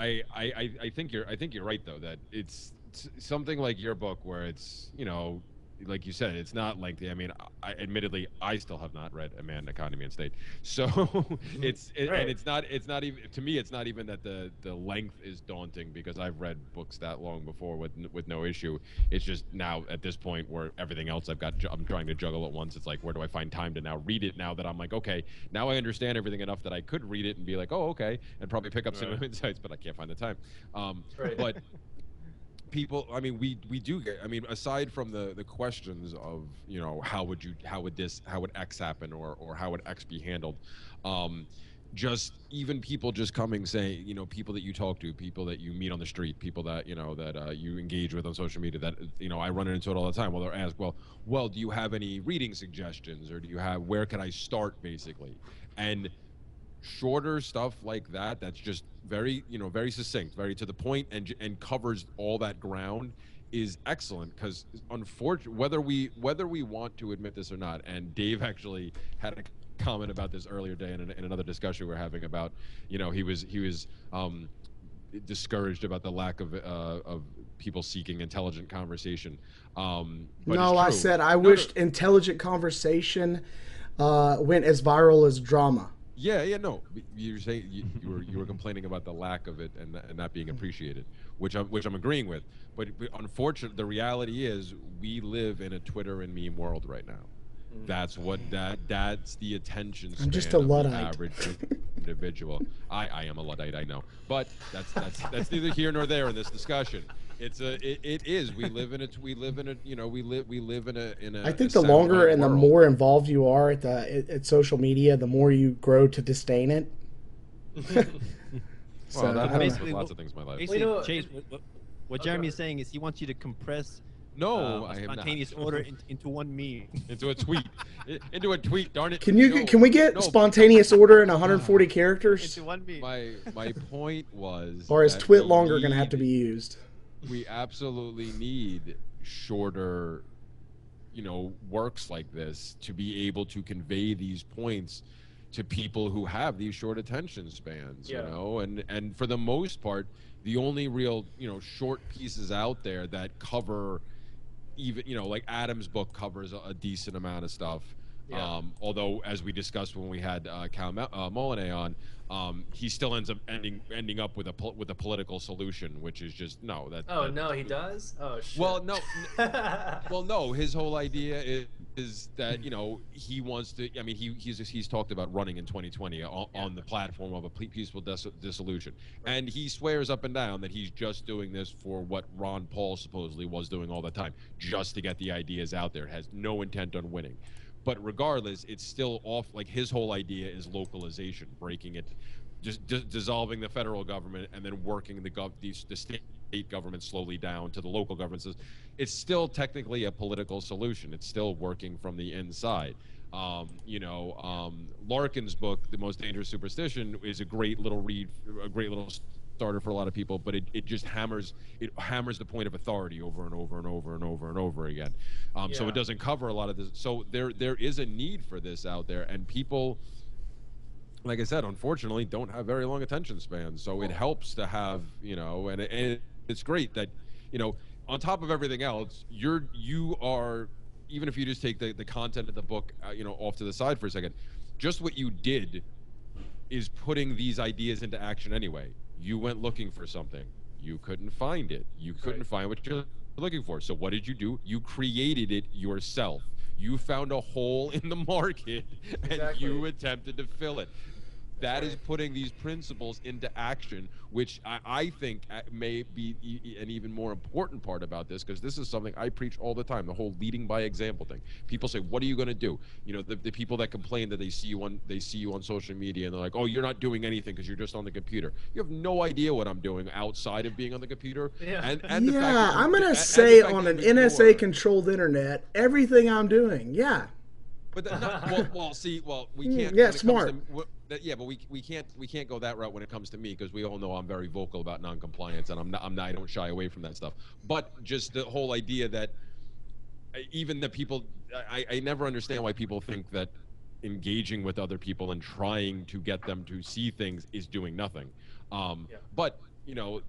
I, I I think you're I think you're right though that it's something like your book where it's you know like you said, it's not lengthy. I mean, I, admittedly, I still have not read A Man, Economy, and State. So it's it, right. and it's not it's not even to me. It's not even that the the length is daunting because I've read books that long before with with no issue. It's just now at this point where everything else I've got I'm trying to juggle at once. It's like where do I find time to now read it? Now that I'm like okay, now I understand everything enough that I could read it and be like oh okay and probably pick up right. some insights, but I can't find the time. Um, right. But people i mean we we do get i mean aside from the the questions of you know how would you how would this how would x happen or or how would x be handled um just even people just coming saying you know people that you talk to people that you meet on the street people that you know that uh, you engage with on social media that you know i run into it all the time. Well they're asked well well do you have any reading suggestions or do you have where can i start basically? And shorter stuff like that that's just very you know very succinct very to the point and and covers all that ground is excellent because unfortunately whether we whether we want to admit this or not and dave actually had a comment about this earlier day in, an, in another discussion we are having about you know he was he was um, discouraged about the lack of uh, of people seeking intelligent conversation. Um, no i said i no, wished no. intelligent conversation uh, went as viral as drama yeah, yeah, no. You're saying you, you, were you were complaining about the lack of it and and not being appreciated, which I'm which I'm agreeing with. But, but unfortunately, the reality is we live in a Twitter and meme world right now. Mm. That's what that that's the attention span I'm just a luddite. average individual. I, I am a luddite, I know, but that's that's that's neither here nor there in this discussion. It's a it, it is. We live in a we live in a you know we live we live in a in a. I think the longer and world. the more involved you are at the at, at social media, the more you grow to disdain it. So Well, that I happens don't. Basically, with lots of things in my life. Basically, know, Chase, what, what, what Oh, Jeremy go is saying is he wants you to compress No, uh, I a am not. spontaneous order in, into one meme. into a tweet. Into a tweet. Darn it. Can you No, can we get no, spontaneous order in 140 characters, into one meme. My my point was. or is that twit we longer going to have to be used? We absolutely need shorter, you know, works like this to be able to convey these points to people who have these short attention spans. Yeah. You know, and and for the most part, the only real you know short pieces out there that cover even you know like Adam's book covers a, a decent amount of stuff. Yeah. Um, although, as we discussed when we had uh, Cal uh, Molinay on, um, he still ends up ending ending up with a pol- with a political solution, which is just no. That Oh that- no, he does. Oh shit. Well, no, well, no. His whole idea is, is that you know he wants to. I mean, he he's he's talked about running in 2020 on, Yeah. on the platform of a peaceful dis- dissolution, and he swears up and down that he's just doing this for what Ron Paul supposedly was doing all the time, just to get the ideas out there. Has no intent on winning. But regardless, it's still off. Like his whole idea is localization, breaking it, just dis- dissolving the federal government and then working the gov the, the state government slowly down to the local governments. It's still technically a political solution. It's still working from the inside. Um, you know, um, Larken's book, The Most Dangerous Superstition, is a great little read, a great little starter for a lot of people, but it, it just hammers it hammers the point of authority over and over and over and over and over again. Um, So it doesn't cover a lot of this. So there there is a need for this out there, and people like I said, unfortunately, don't have very long attention spans. So it helps to have, you know, and, it, and it's great that, you know, on top of everything else, you're you are, even if you just take the, the content of the book, uh, you know, off to the side for a second, just what you did is putting these ideas into action anyway. You went looking for something, you couldn't find it, you couldn't Right. find what you're looking for. So what did you do? You created it yourself. You found a hole in the market and you attempted to fill it. That is right. putting these principles into action, which I, I think uh, may be e- an even more important part about this, because this is something I preach all the time. The whole leading by example thing. People say, "What are you going to do?" You know, the, the people that complain that they see you on they see you on social media and they're like, "Oh, you're not doing anything because you're just on the computer." You have no idea what I'm doing outside of being on the computer. Yeah. And, and the fact yeah, that I'm gonna say on an NSA controlled internet, everything I'm doing. Yeah. But that, no, well, well, see, well, we Mm, can't. yeah, when it comes smart. To, w- that, yeah, but we, we can't we can't go that route when it comes to me because we all know I'm very vocal about non-compliance and I'm not I'm not I don't shy away from that stuff. But just the whole idea that even the people I, I never understand why people think that engaging with other people and trying to get them to see things is doing nothing. Um, Yeah. But you know,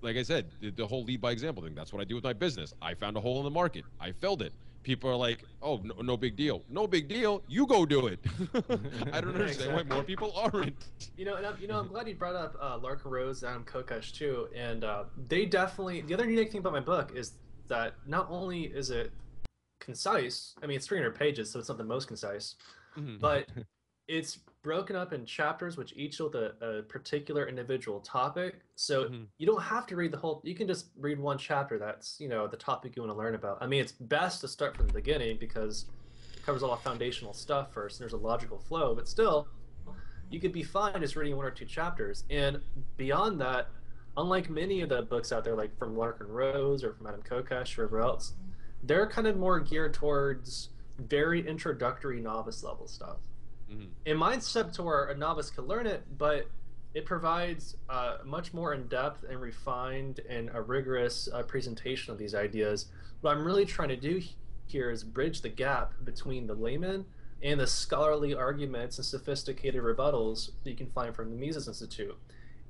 like I said, the, the whole lead by example thing. That's what I do with my business. I found a hole in the market. I filled it. People are like, "Oh, no, no big deal. No big deal. You go do it." I don't understand why more people aren't. You know, and I'm, you know, I'm glad you brought up uh, Larken Rose, Adam Kokesh too, and uh, they definitely. The other unique thing about my book is that not only is it concise, I mean, it's 300 pages, so it's not the most concise, but it's broken up in chapters, which each with a, a particular individual topic. So Mhm. you don't have to read the whole. You can just read one chapter. That's you know the topic you want to learn about. I mean, it's best to start from the beginning because it covers all the foundational stuff first, and there's a logical flow. But still, you could be fine just reading one or two chapters. And beyond that, unlike many of the books out there, like from Larken Rose or from Adam Kokesh or whoever else, they're kind of more geared towards very introductory novice level stuff. Mhm. And set up to where a novice could learn it, but it provides uh, much more in depth and refined and a rigorous uh, presentation of these ideas. What I'm really trying to do here is bridge the gap between the layman and the scholarly arguments and sophisticated rebuttals that you can find from the Mises Institute.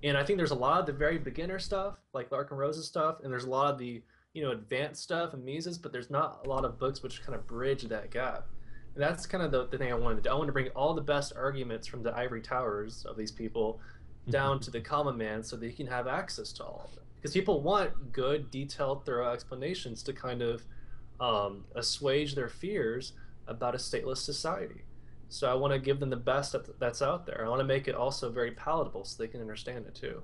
And I think there's a lot of the very beginner stuff, like Larken Rose's stuff, and there's a lot of the you know advanced stuff and Mises, but there's not a lot of books which kind of bridge that gap. And that's kind of the, the thing I wanted to do. I want to bring all the best arguments from the ivory towers of these people down to the common man so they can have access to all of it. Because people want good, detailed, thorough explanations to kind of um, assuage their fears about a stateless society. So I want to give them the best that's out there. I want to make it also very palatable so they can understand it too.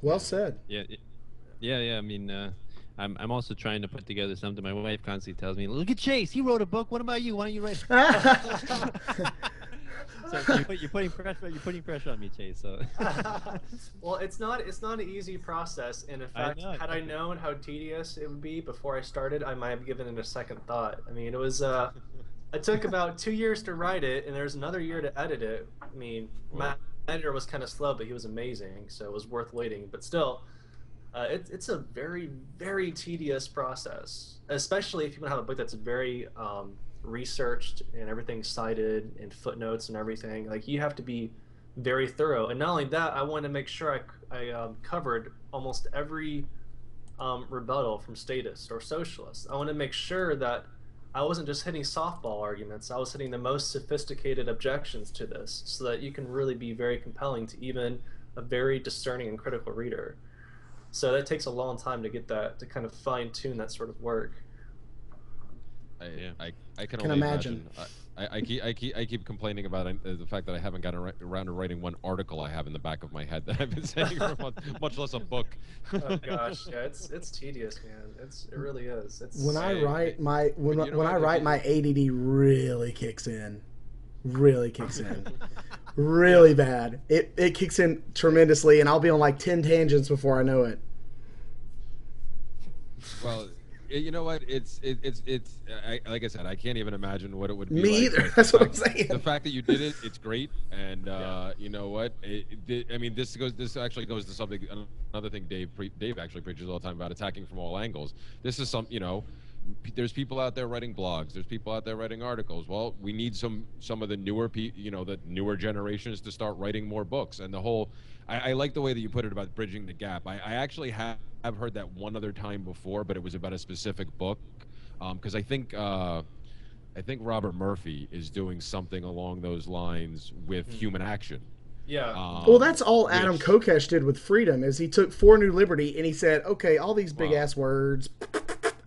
Well said. Yeah, yeah, yeah. I mean, uh, I'm I'm also trying to put together something. My wife constantly tells me, "Look at Chase. He wrote a book. What about you? Why don't you write?" So so you put, you're putting pressure. You're putting pressure on me, Chase. So. well, it's not it's not an easy process, and in I fact, know, had I known how tedious it would be before I started, I might have given it a second thought. I mean, it was uh, it took about two years to write it, and there's another year to edit it. I mean, my editor was kind of slow, but he was amazing, so it was worth waiting. But still, uh, it's it's a very very tedious process, especially if you want to have a book that's very um, researched and everything cited and footnotes and everything. Like you have to be very thorough. And not only that, I wanted to make sure I, I um, covered almost every um, rebuttal from statists or socialists. I want to make sure that I wasn't just hitting softball arguments. I was hitting the most sophisticated objections to this, so that you can really be very compelling to even a very discerning and critical reader. So that takes a long time to get that to kind of fine tune that sort of work. I, Yeah. I, I can, Can only imagine. I, I, I keep I keep I keep complaining about the fact that I haven't gotten around to writing one article I have in the back of my head that I've been saying for a month, much less a book. Oh gosh, yeah, it's it's tedious, man. It's it really is. It's When I write my when but you know when I write my ADD really kicks in, really kicks in, really bad. It it kicks in tremendously, and I'll be on like ten tangents before I know it. Well, you know what? It's it, it's it's I, like I said, I can't even imagine what it would be. Me like, either. That's what I'm saying. The fact that you did it, it's great, and uh, you know what? It, it, I mean, this goes. This actually goes to something. Another thing Dave pre- Dave actually preaches all the time about attacking from all angles. This is some, you know. P- There's people out there writing blogs. There's people out there writing articles. Well, we need some some of the newer pe- you know, the newer generations to start writing more books. And the whole, I, I like the way that you put it about bridging the gap. I, I actually have I've heard that one other time before, but it was about a specific book. Because I think uh, I think Robert Murphy is doing something along those lines with Hmm. Human Action. yeah. Um, Well, that's all Adam which- Kokesh did with Freedom. Is he took For New Liberty and he said, okay, all these big Wow. ass words,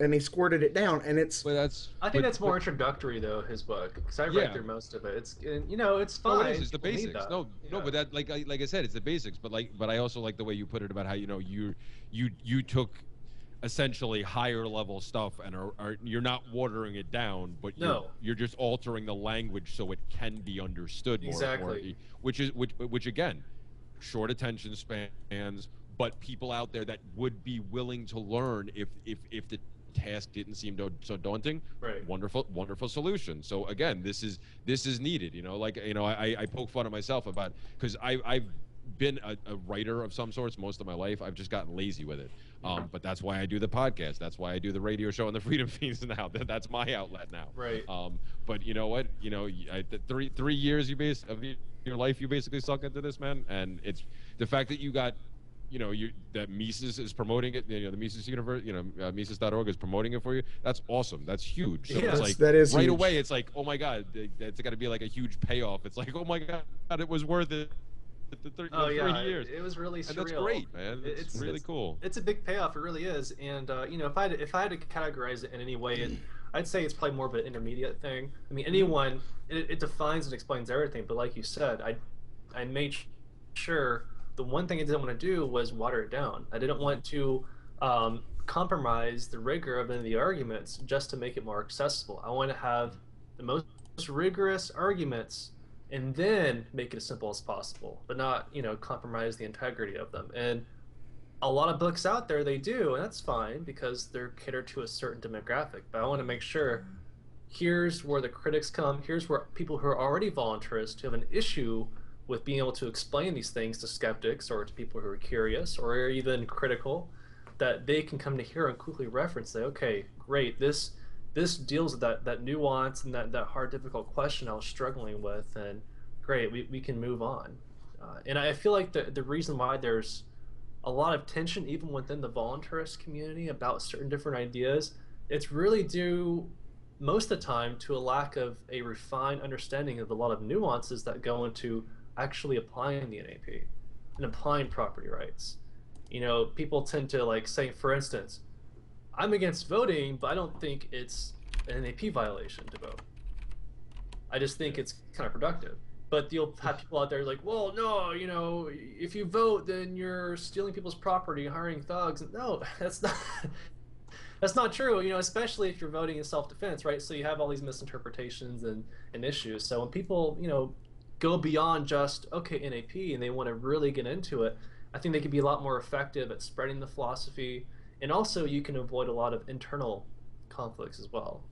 and he squirted it down, and it's But that's. I think but- that's more but- introductory though his book because I read Yeah. through most of it. It's and, you know it's No, fine. it is. It's the People basics. that. No, no, but that, like, I, like I said, it's the basics. But like, but I also like the way you put it about how you know you, you, you took essentially higher level stuff and are, are you're not watering it down, but you're, No. you're just altering the language so it can be understood more. more Exactly. e- which is which, which again, short attention spans, but people out there that would be willing to learn if if if the task didn't seem to, so daunting Right. wonderful wonderful solution. So again this is this is needed you know like you know i i poke fun at myself about because i i've been a, a writer of some sorts most of my life. I've just gotten lazy with it. Um but that's why i do the podcast. That's why i do the radio show on the Freedom Feens now. That- that's my outlet now. Right. um but you know what? You know I, three three years you base of your life you basically sunk into this man. And it's the fact that you got you know, you that Mises is promoting it. You know, the Mises Universe, you know, uh, Mises.org is promoting it for you. That's awesome. That's huge. So Yeah. it's That's- like that is right huge. away. It's like, oh my god, th- it's got to be like a huge payoff. It's like, oh my god, it was worth it. The thir- Oh yeah, three years, it, it was really surreal. and that's great, man. It- It's, really cool. It's a big payoff. It really is. And uh, you know, if I had, if I had to categorize it in any way, it, I'd say it's probably more of an intermediate thing. I mean, anyone it, it defines and explains everything. But like you said, I I made sure the one thing I didn't want to do was water it down. I didn't want to um, compromise the rigor of any of the arguments just to make it more accessible. I want to have the most rigorous arguments and then make it as simple as possible, but not, you know, compromise the integrity of them. And a lot of books out there they do, and that's fine because they're catered to a certain demographic. But I want to make sure here's where the critics come, here's where people who are already voluntarists who have an issue with being able to explain these things to skeptics or to people who are curious or even critical, that they can come to here and quickly reference say, okay, great, this this deals with that, that nuance and that, that hard difficult question I was struggling with and great, we, we can move on. Uh, and I feel like the, the reason why there's a lot of tension even within the voluntarist community about certain different ideas, it's really due most of the time to a lack of a refined understanding of a lot of nuances that go into actually applying the NAP and applying property rights. You know, people tend to like say, for instance, I'm against voting, but I don't think it's an NAP violation to vote. I just think it's kind of productive. But you'll have people out there like, well, no, you know, if you vote, then you're stealing people's property, hiring thugs. No, that's not. that's not true. You know, especially if you're voting in self-defense, right? So you have all these misinterpretations and, and issues. So when people, you know, go beyond just okay NAP and they want to really get into it, I think they could be a lot more effective at spreading the philosophy, and also you can avoid a lot of internal conflicts as well.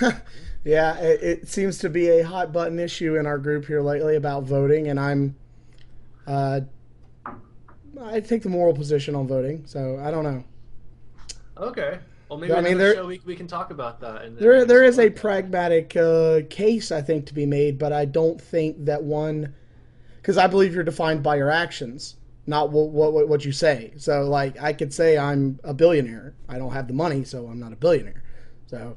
yeah, it, it, seems to be a hot button issue in our group here lately about voting, and I'm, uh, I take the moral position on voting, so I don't know. Okay. Well, maybe I mean, there, show we, we can talk about that. And there, there is a pragmatic uh, case I think to be made, but I don't think that one, because I believe you're defined by your actions, not what, what what you say. So, like, I could say I'm a billionaire. I don't have the money, so I'm not a billionaire. So,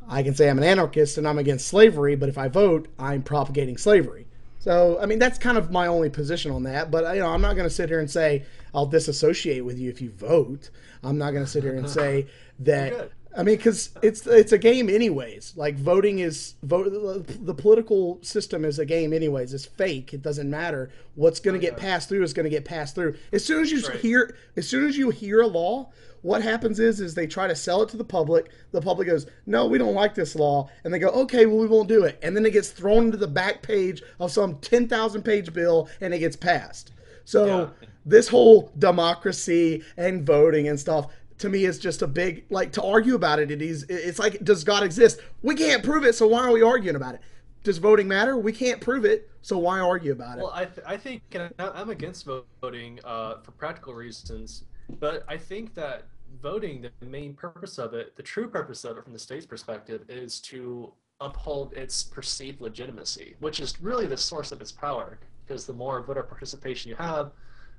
I can say I'm an anarchist and I'm against slavery, but if I vote, I'm propagating slavery. So, I mean, that's kind of my only position on that. But you know, I'm not going to sit here and say I'll disassociate with you if you vote. I'm not going to sit here and say that. I mean, because it's it's a game anyways. Like voting is vote. The political system is a game anyways. It's fake. It doesn't matter. What's going to oh, get yeah. passed through is going to get passed through. As soon as you right. hear, as soon as you hear a law, what happens is is they try to sell it to the public. The public goes, "No, we don't like this law," and they go, "Okay, well, we won't do it." And then it gets thrown into the back page of some ten thousand page bill, and it gets passed. So yeah. this whole democracy and voting and stuff to me is just a big like to argue about it. It is it's like does God exist? We can't prove it, so why are we arguing about it? Does voting matter? We can't prove it, so why argue about it? Well, I, th- I think I'm against voting uh, for practical reasons, but I think that voting, the main purpose of it, the true purpose of it from the state's perspective, is to uphold its perceived legitimacy, which is really the source of its power. Because the more voter participation you have,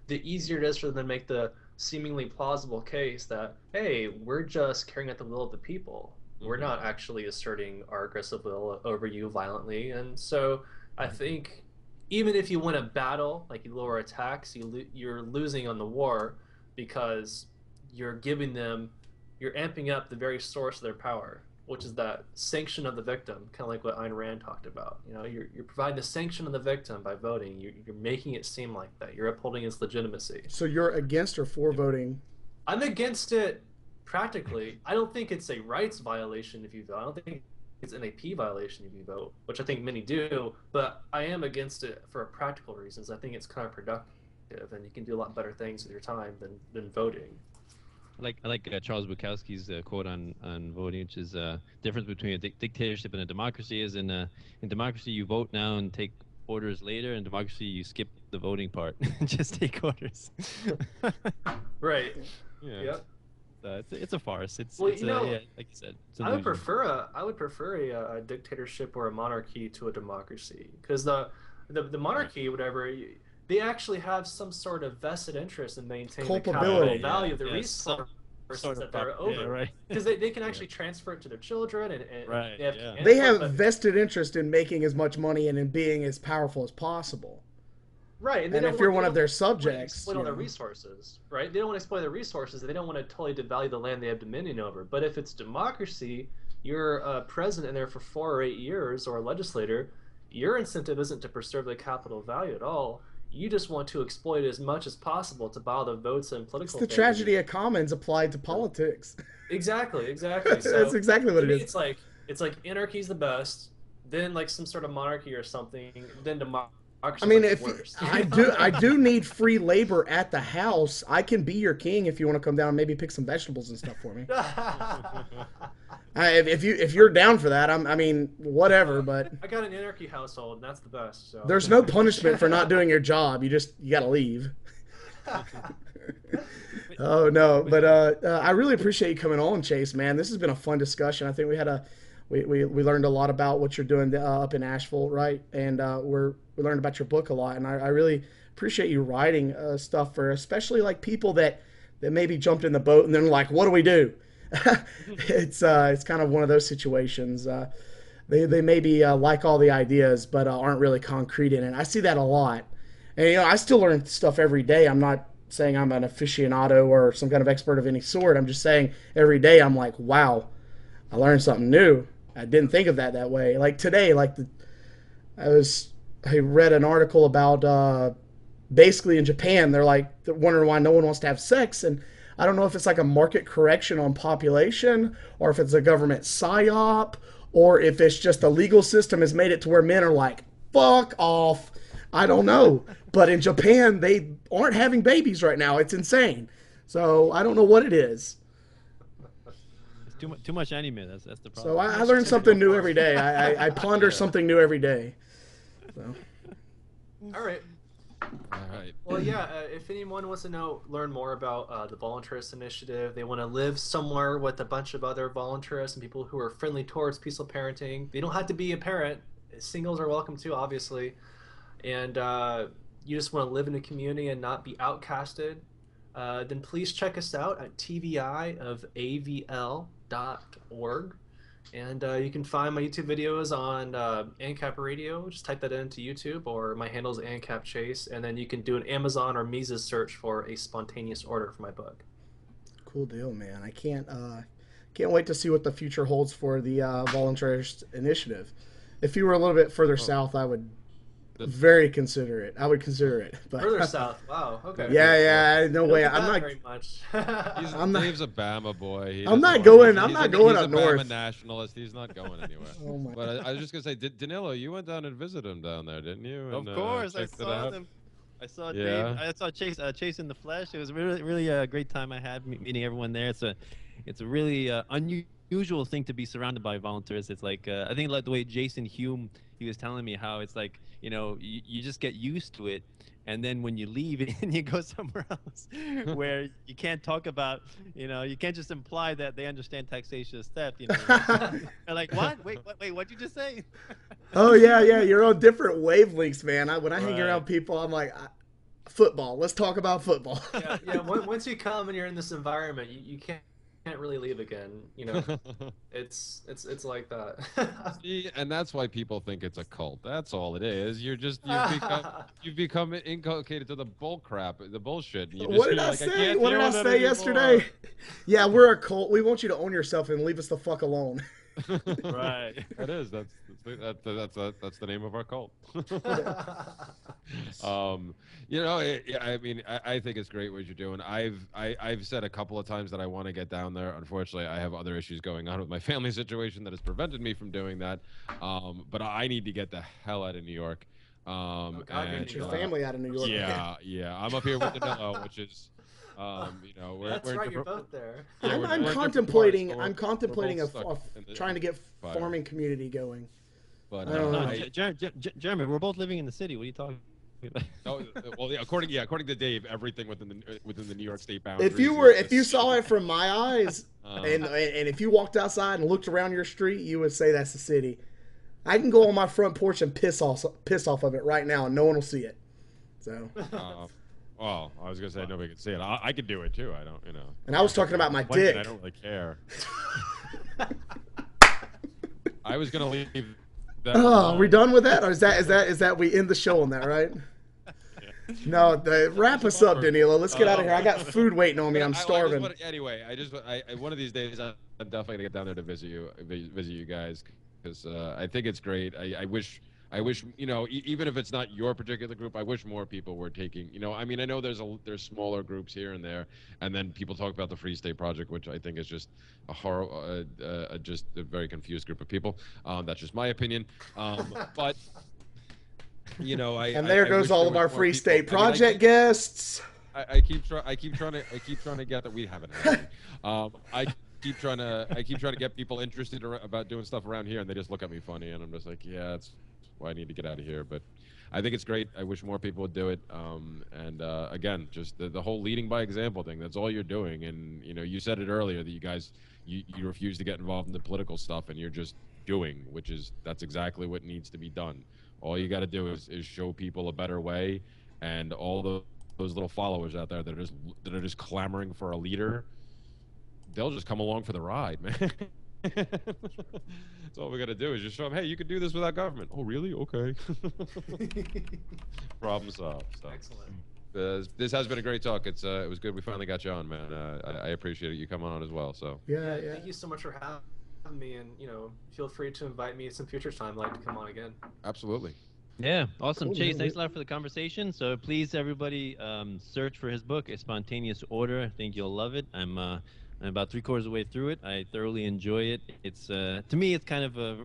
the easier it is for them to make the seemingly plausible case that hey, we're just carrying out the will of the people. Mm-hmm. We're not actually asserting our aggressive will over you violently, and so I mm-hmm. think even if you win a battle, like you lower a tax, you lo- you're losing on the war because you're giving them, you're amping up the very source of their power which is that sanction of the victim, kind of like what Ayn Rand talked about. You know, you're, you're providing the sanction of the victim by voting. You're, you're making it seem like that. You're upholding its legitimacy. So you're against or for voting? I'm against it practically. I don't think it's a rights violation if you vote. I don't think it's an NAP violation if you vote, which I think many do. But I am against it for practical reasons. I think it's counterproductive, and you can do a lot better things with your time than, than voting like I like uh, Charles Bukowski's uh, quote on, on voting, which is uh, difference between a di- dictatorship and a democracy is in a, in democracy you vote now and take orders later. In democracy you skip the voting part and just take orders. right. Yeah. Yep. Uh, it's, a, it's a farce. It's, well, it's you know, yeah, like you said. I would prefer a I would prefer a, a, dictatorship or a monarchy to a democracy because the, the the monarchy, whatever. You, they actually have some sort of vested interest in maintaining the capital value yeah, of the yeah, resources sort of that they're over. Yeah, right. Because they, they can actually transfer it to their children and, and right, they have, yeah. they have vested interest in making as much money and in being as powerful as possible. Right, and, and if you're one of their subjects, exploit all their resources, right? They don't want to exploit their resources. They don't want to totally devalue the land they have dominion over. But if it's democracy, you're a president in there for four or eight years, or a legislator. Your incentive isn't to preserve the capital value at all you just want to exploit as much as possible to buy the votes and political. It's the tragedy of commons applied to politics. Exactly, exactly. So That's exactly what it is. It's like it's like anarchy is the best, then like some sort of monarchy or something, then democracy. I mean, if I do, I do need free labor at the house. I can be your king if you want to come down and maybe pick some vegetables and stuff for me. I, if you if you're down for that, I'm. I mean, whatever. But I got an anarchy household, and that's the best. So. There's no punishment for not doing your job. You just you gotta leave. oh no, but uh, uh, I really appreciate you coming on, Chase. Man, this has been a fun discussion. I think we had a we, we, we learned a lot about what you're doing uh, up in Asheville, right? And uh, we're we learned about your book a lot, and I, I really appreciate you writing uh, stuff for especially like people that that maybe jumped in the boat and then like, what do we do? it's uh, it's kind of one of those situations. Uh, they they maybe uh, like all the ideas, but uh, aren't really concrete in it. I see that a lot, and you know I still learn stuff every day. I'm not saying I'm an aficionado or some kind of expert of any sort. I'm just saying every day I'm like, wow, I learned something new. I didn't think of that that way. Like today, like the, I was I read an article about uh, basically in Japan they're like they're wondering why no one wants to have sex and I don't know if it's like a market correction on population or if it's a government psyop or if it's just the legal system has made it to where men are like, fuck off. I don't know. But in Japan, they aren't having babies right now. It's insane. So I don't know what it is. It's too much too much anime. That's that's the problem. So I, I learn something new every day. I, I, I ponder something new every day. So. All right. Well, yeah. Uh, if anyone wants to know, learn more about uh, the Voluntaryist Initiative, they want to live somewhere with a bunch of other voluntarists and people who are friendly towards peaceful parenting. They don't have to be a parent. Singles are welcome too, obviously. And uh, you just want to live in a community and not be outcasted. Uh, then please check us out at TVI of AVL.org. And uh, you can find my YouTube videos on uh, ANCAP Radio. Just type that into YouTube, or my handle is ANCAP Chase. And then you can do an Amazon or Mises search for a spontaneous order for my book. Cool deal, man. I can't uh, can't wait to see what the future holds for the uh, Voluntaryist Initiative. If you were a little bit further south, I would very considerate. I would consider it. But Further south. Wow. Okay. yeah, yeah, no way. I'm not. very much. He's, I'm not- Dave's a Bama boy. He I'm doesn't going- I'm he's not a- going he's up a Bama north. nationalist. He's not going anywhere. Oh my. But I, I was just gonna say, D- Danilo, you went down and visited him down there, didn't you? Of And, uh, course, I checked it saw out? them. I saw Yeah. Dave. I saw Chase. Uh, Chase in the flesh. It was really, really a great time I had meeting everyone there. It's a, it's a really uh, unusual thing to be surrounded by volunteers. It's like uh, I think like the way Jason Hume he was telling me how it's like you know you, you just get used to it. And then when you leave and you go somewhere else where you can't talk about, you know, you can't just imply that they understand taxation as theft. You know, they're like, what? Wait, what, wait, what'd you just say? Oh yeah, yeah. You're on different wavelengths, man. I, when I hang Right. around people, I'm like, I, football. Let's talk about football. yeah, yeah. Once you come and you're in this environment, you, you can't can't really leave again. You know, it's it's it's like that. See, and that's why people think it's a cult. That's all it is. You're just you've become you've become inculcated to the bull crap, the bullshit. you just what did I like, say? can't what did I say anymore." yesterday? Yeah, we're a cult. We want you to own yourself and leave us the fuck alone. Right. That is. That's that's that, that's that's that's the name of our cult. um, you know, it, I mean, I, I think it's great what you're doing. I've I, I've said a couple of times that I want to get down there. Unfortunately, I have other issues going on with my family situation that has prevented me from doing that. Um, but I need to get the hell out of New York. Um, Oh, God, and, Get your uh, family out of New York. Yeah, yeah. I'm up here with Danilo, which is, um, you know, we're, That's we're in right. You're both there. Yeah, I'm, we're- I'm we're contemplating. parts, I'm we're- we're contemplating a, both a- the- trying to get fire. farming community going. But uh, No, know. I- J- Jer- Jer- Jer- Jeremy, we're both living in the city. What are you talking about? Oh, uh, well, yeah, according yeah, according to Dave, everything within the uh, within the New York State boundaries. If you were, if you saw it from my eyes, Um, and and if you walked outside and looked around your street, you would say that's the city. I can go on my front porch and piss off piss off of it right now, and no one will see it. So, uh, well, I was gonna say nobody can see it. I, I could do it too. I don't, you know. and I was talking about my dick. I don't really care. I was gonna leave. That Oh, are we done with that, or is that is that is that we end the show on that, right? No, the, wrap us up, Danilo. Let's get out of here. I got food waiting on me. I'm I- I starving. wanna- anyway, I just I, I- one of these days I'm definitely gonna get down there to visit you visit you guys because uh, I think it's great. I, I wish I wish you know e- even if it's not your particular group, I wish more people were taking. You know, I mean, I know there's a there's smaller groups here and there, and then people talk about the Free State Project, which I think is just a horror, uh, uh, just a very confused group of people. Um, that's just my opinion. Um, but you know, I and there I goes wish all there of our Free people- State I mean, I Project keep- guests. I, I keep trying. I keep trying to. I keep trying to get that we haven't. Um, I keep trying to. I keep trying to get people interested about doing stuff around here, and they just look at me funny, and I'm just like, yeah, that's why I need to get out of here. But I think it's great. I wish more people would do it. Um, and uh, again, just the, the whole leading by example thing. That's all you're doing. And you know, you said it earlier that you guys you, you refuse to get involved in the political stuff, and you're just doing, which is that's exactly what needs to be done. All you got to do is, is show people a better way, and all the those little followers out there that are just that are just clamoring for a leader, they'll just come along for the ride, man. That's all we got to do is just show them, hey, you can do this without government. Oh, really? Okay. Problem solved. So, Excellent. uh, this has been a great talk. It's uh, it was good. We finally got you on, man. Uh, I, I appreciate it. you coming on as well. So, Yeah, yeah. Thank you so much for having me, and you know, feel free to invite me at some future time. I'd like to come on again. absolutely. Yeah, awesome, Cool, Chase. man. Thanks a lot for the conversation. So please, everybody, um, search for his book, A Spontaneous Order. I think you'll love it. I'm, uh, I'm about three quarters of the way through it. I thoroughly enjoy it. It's uh, to me, it's kind of a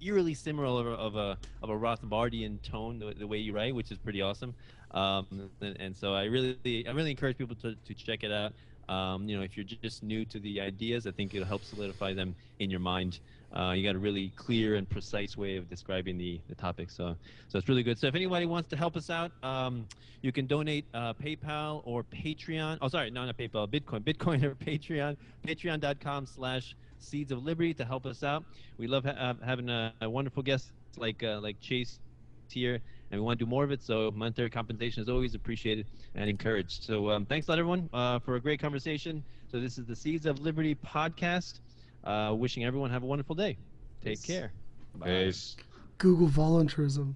eerily similar of a of a Rothbardian tone, the, the way you write, which is pretty awesome. Um, and, and so I really I really encourage people to, to check it out. Um, you know, if you're just new to the ideas, I think it'll help solidify them in your mind. Uh, you got a really clear and precise way of describing the, the topic. So, so it's really good. So if anybody wants to help us out, um, you can donate uh, PayPal or Patreon. Oh, sorry, no, not PayPal, Bitcoin, Bitcoin or Patreon, patreon.com slash Seeds of Liberty to help us out. We love ha- having a, a, wonderful guest like uh, like Chase here and we want to do more of it. So monetary compensation is always appreciated and encouraged. So um, thanks a lot, everyone, uh, for a great conversation. So this is the Seeds of Liberty podcast. Uh, wishing everyone have a wonderful day. Take Peace. care. Peace. Google voluntaryism.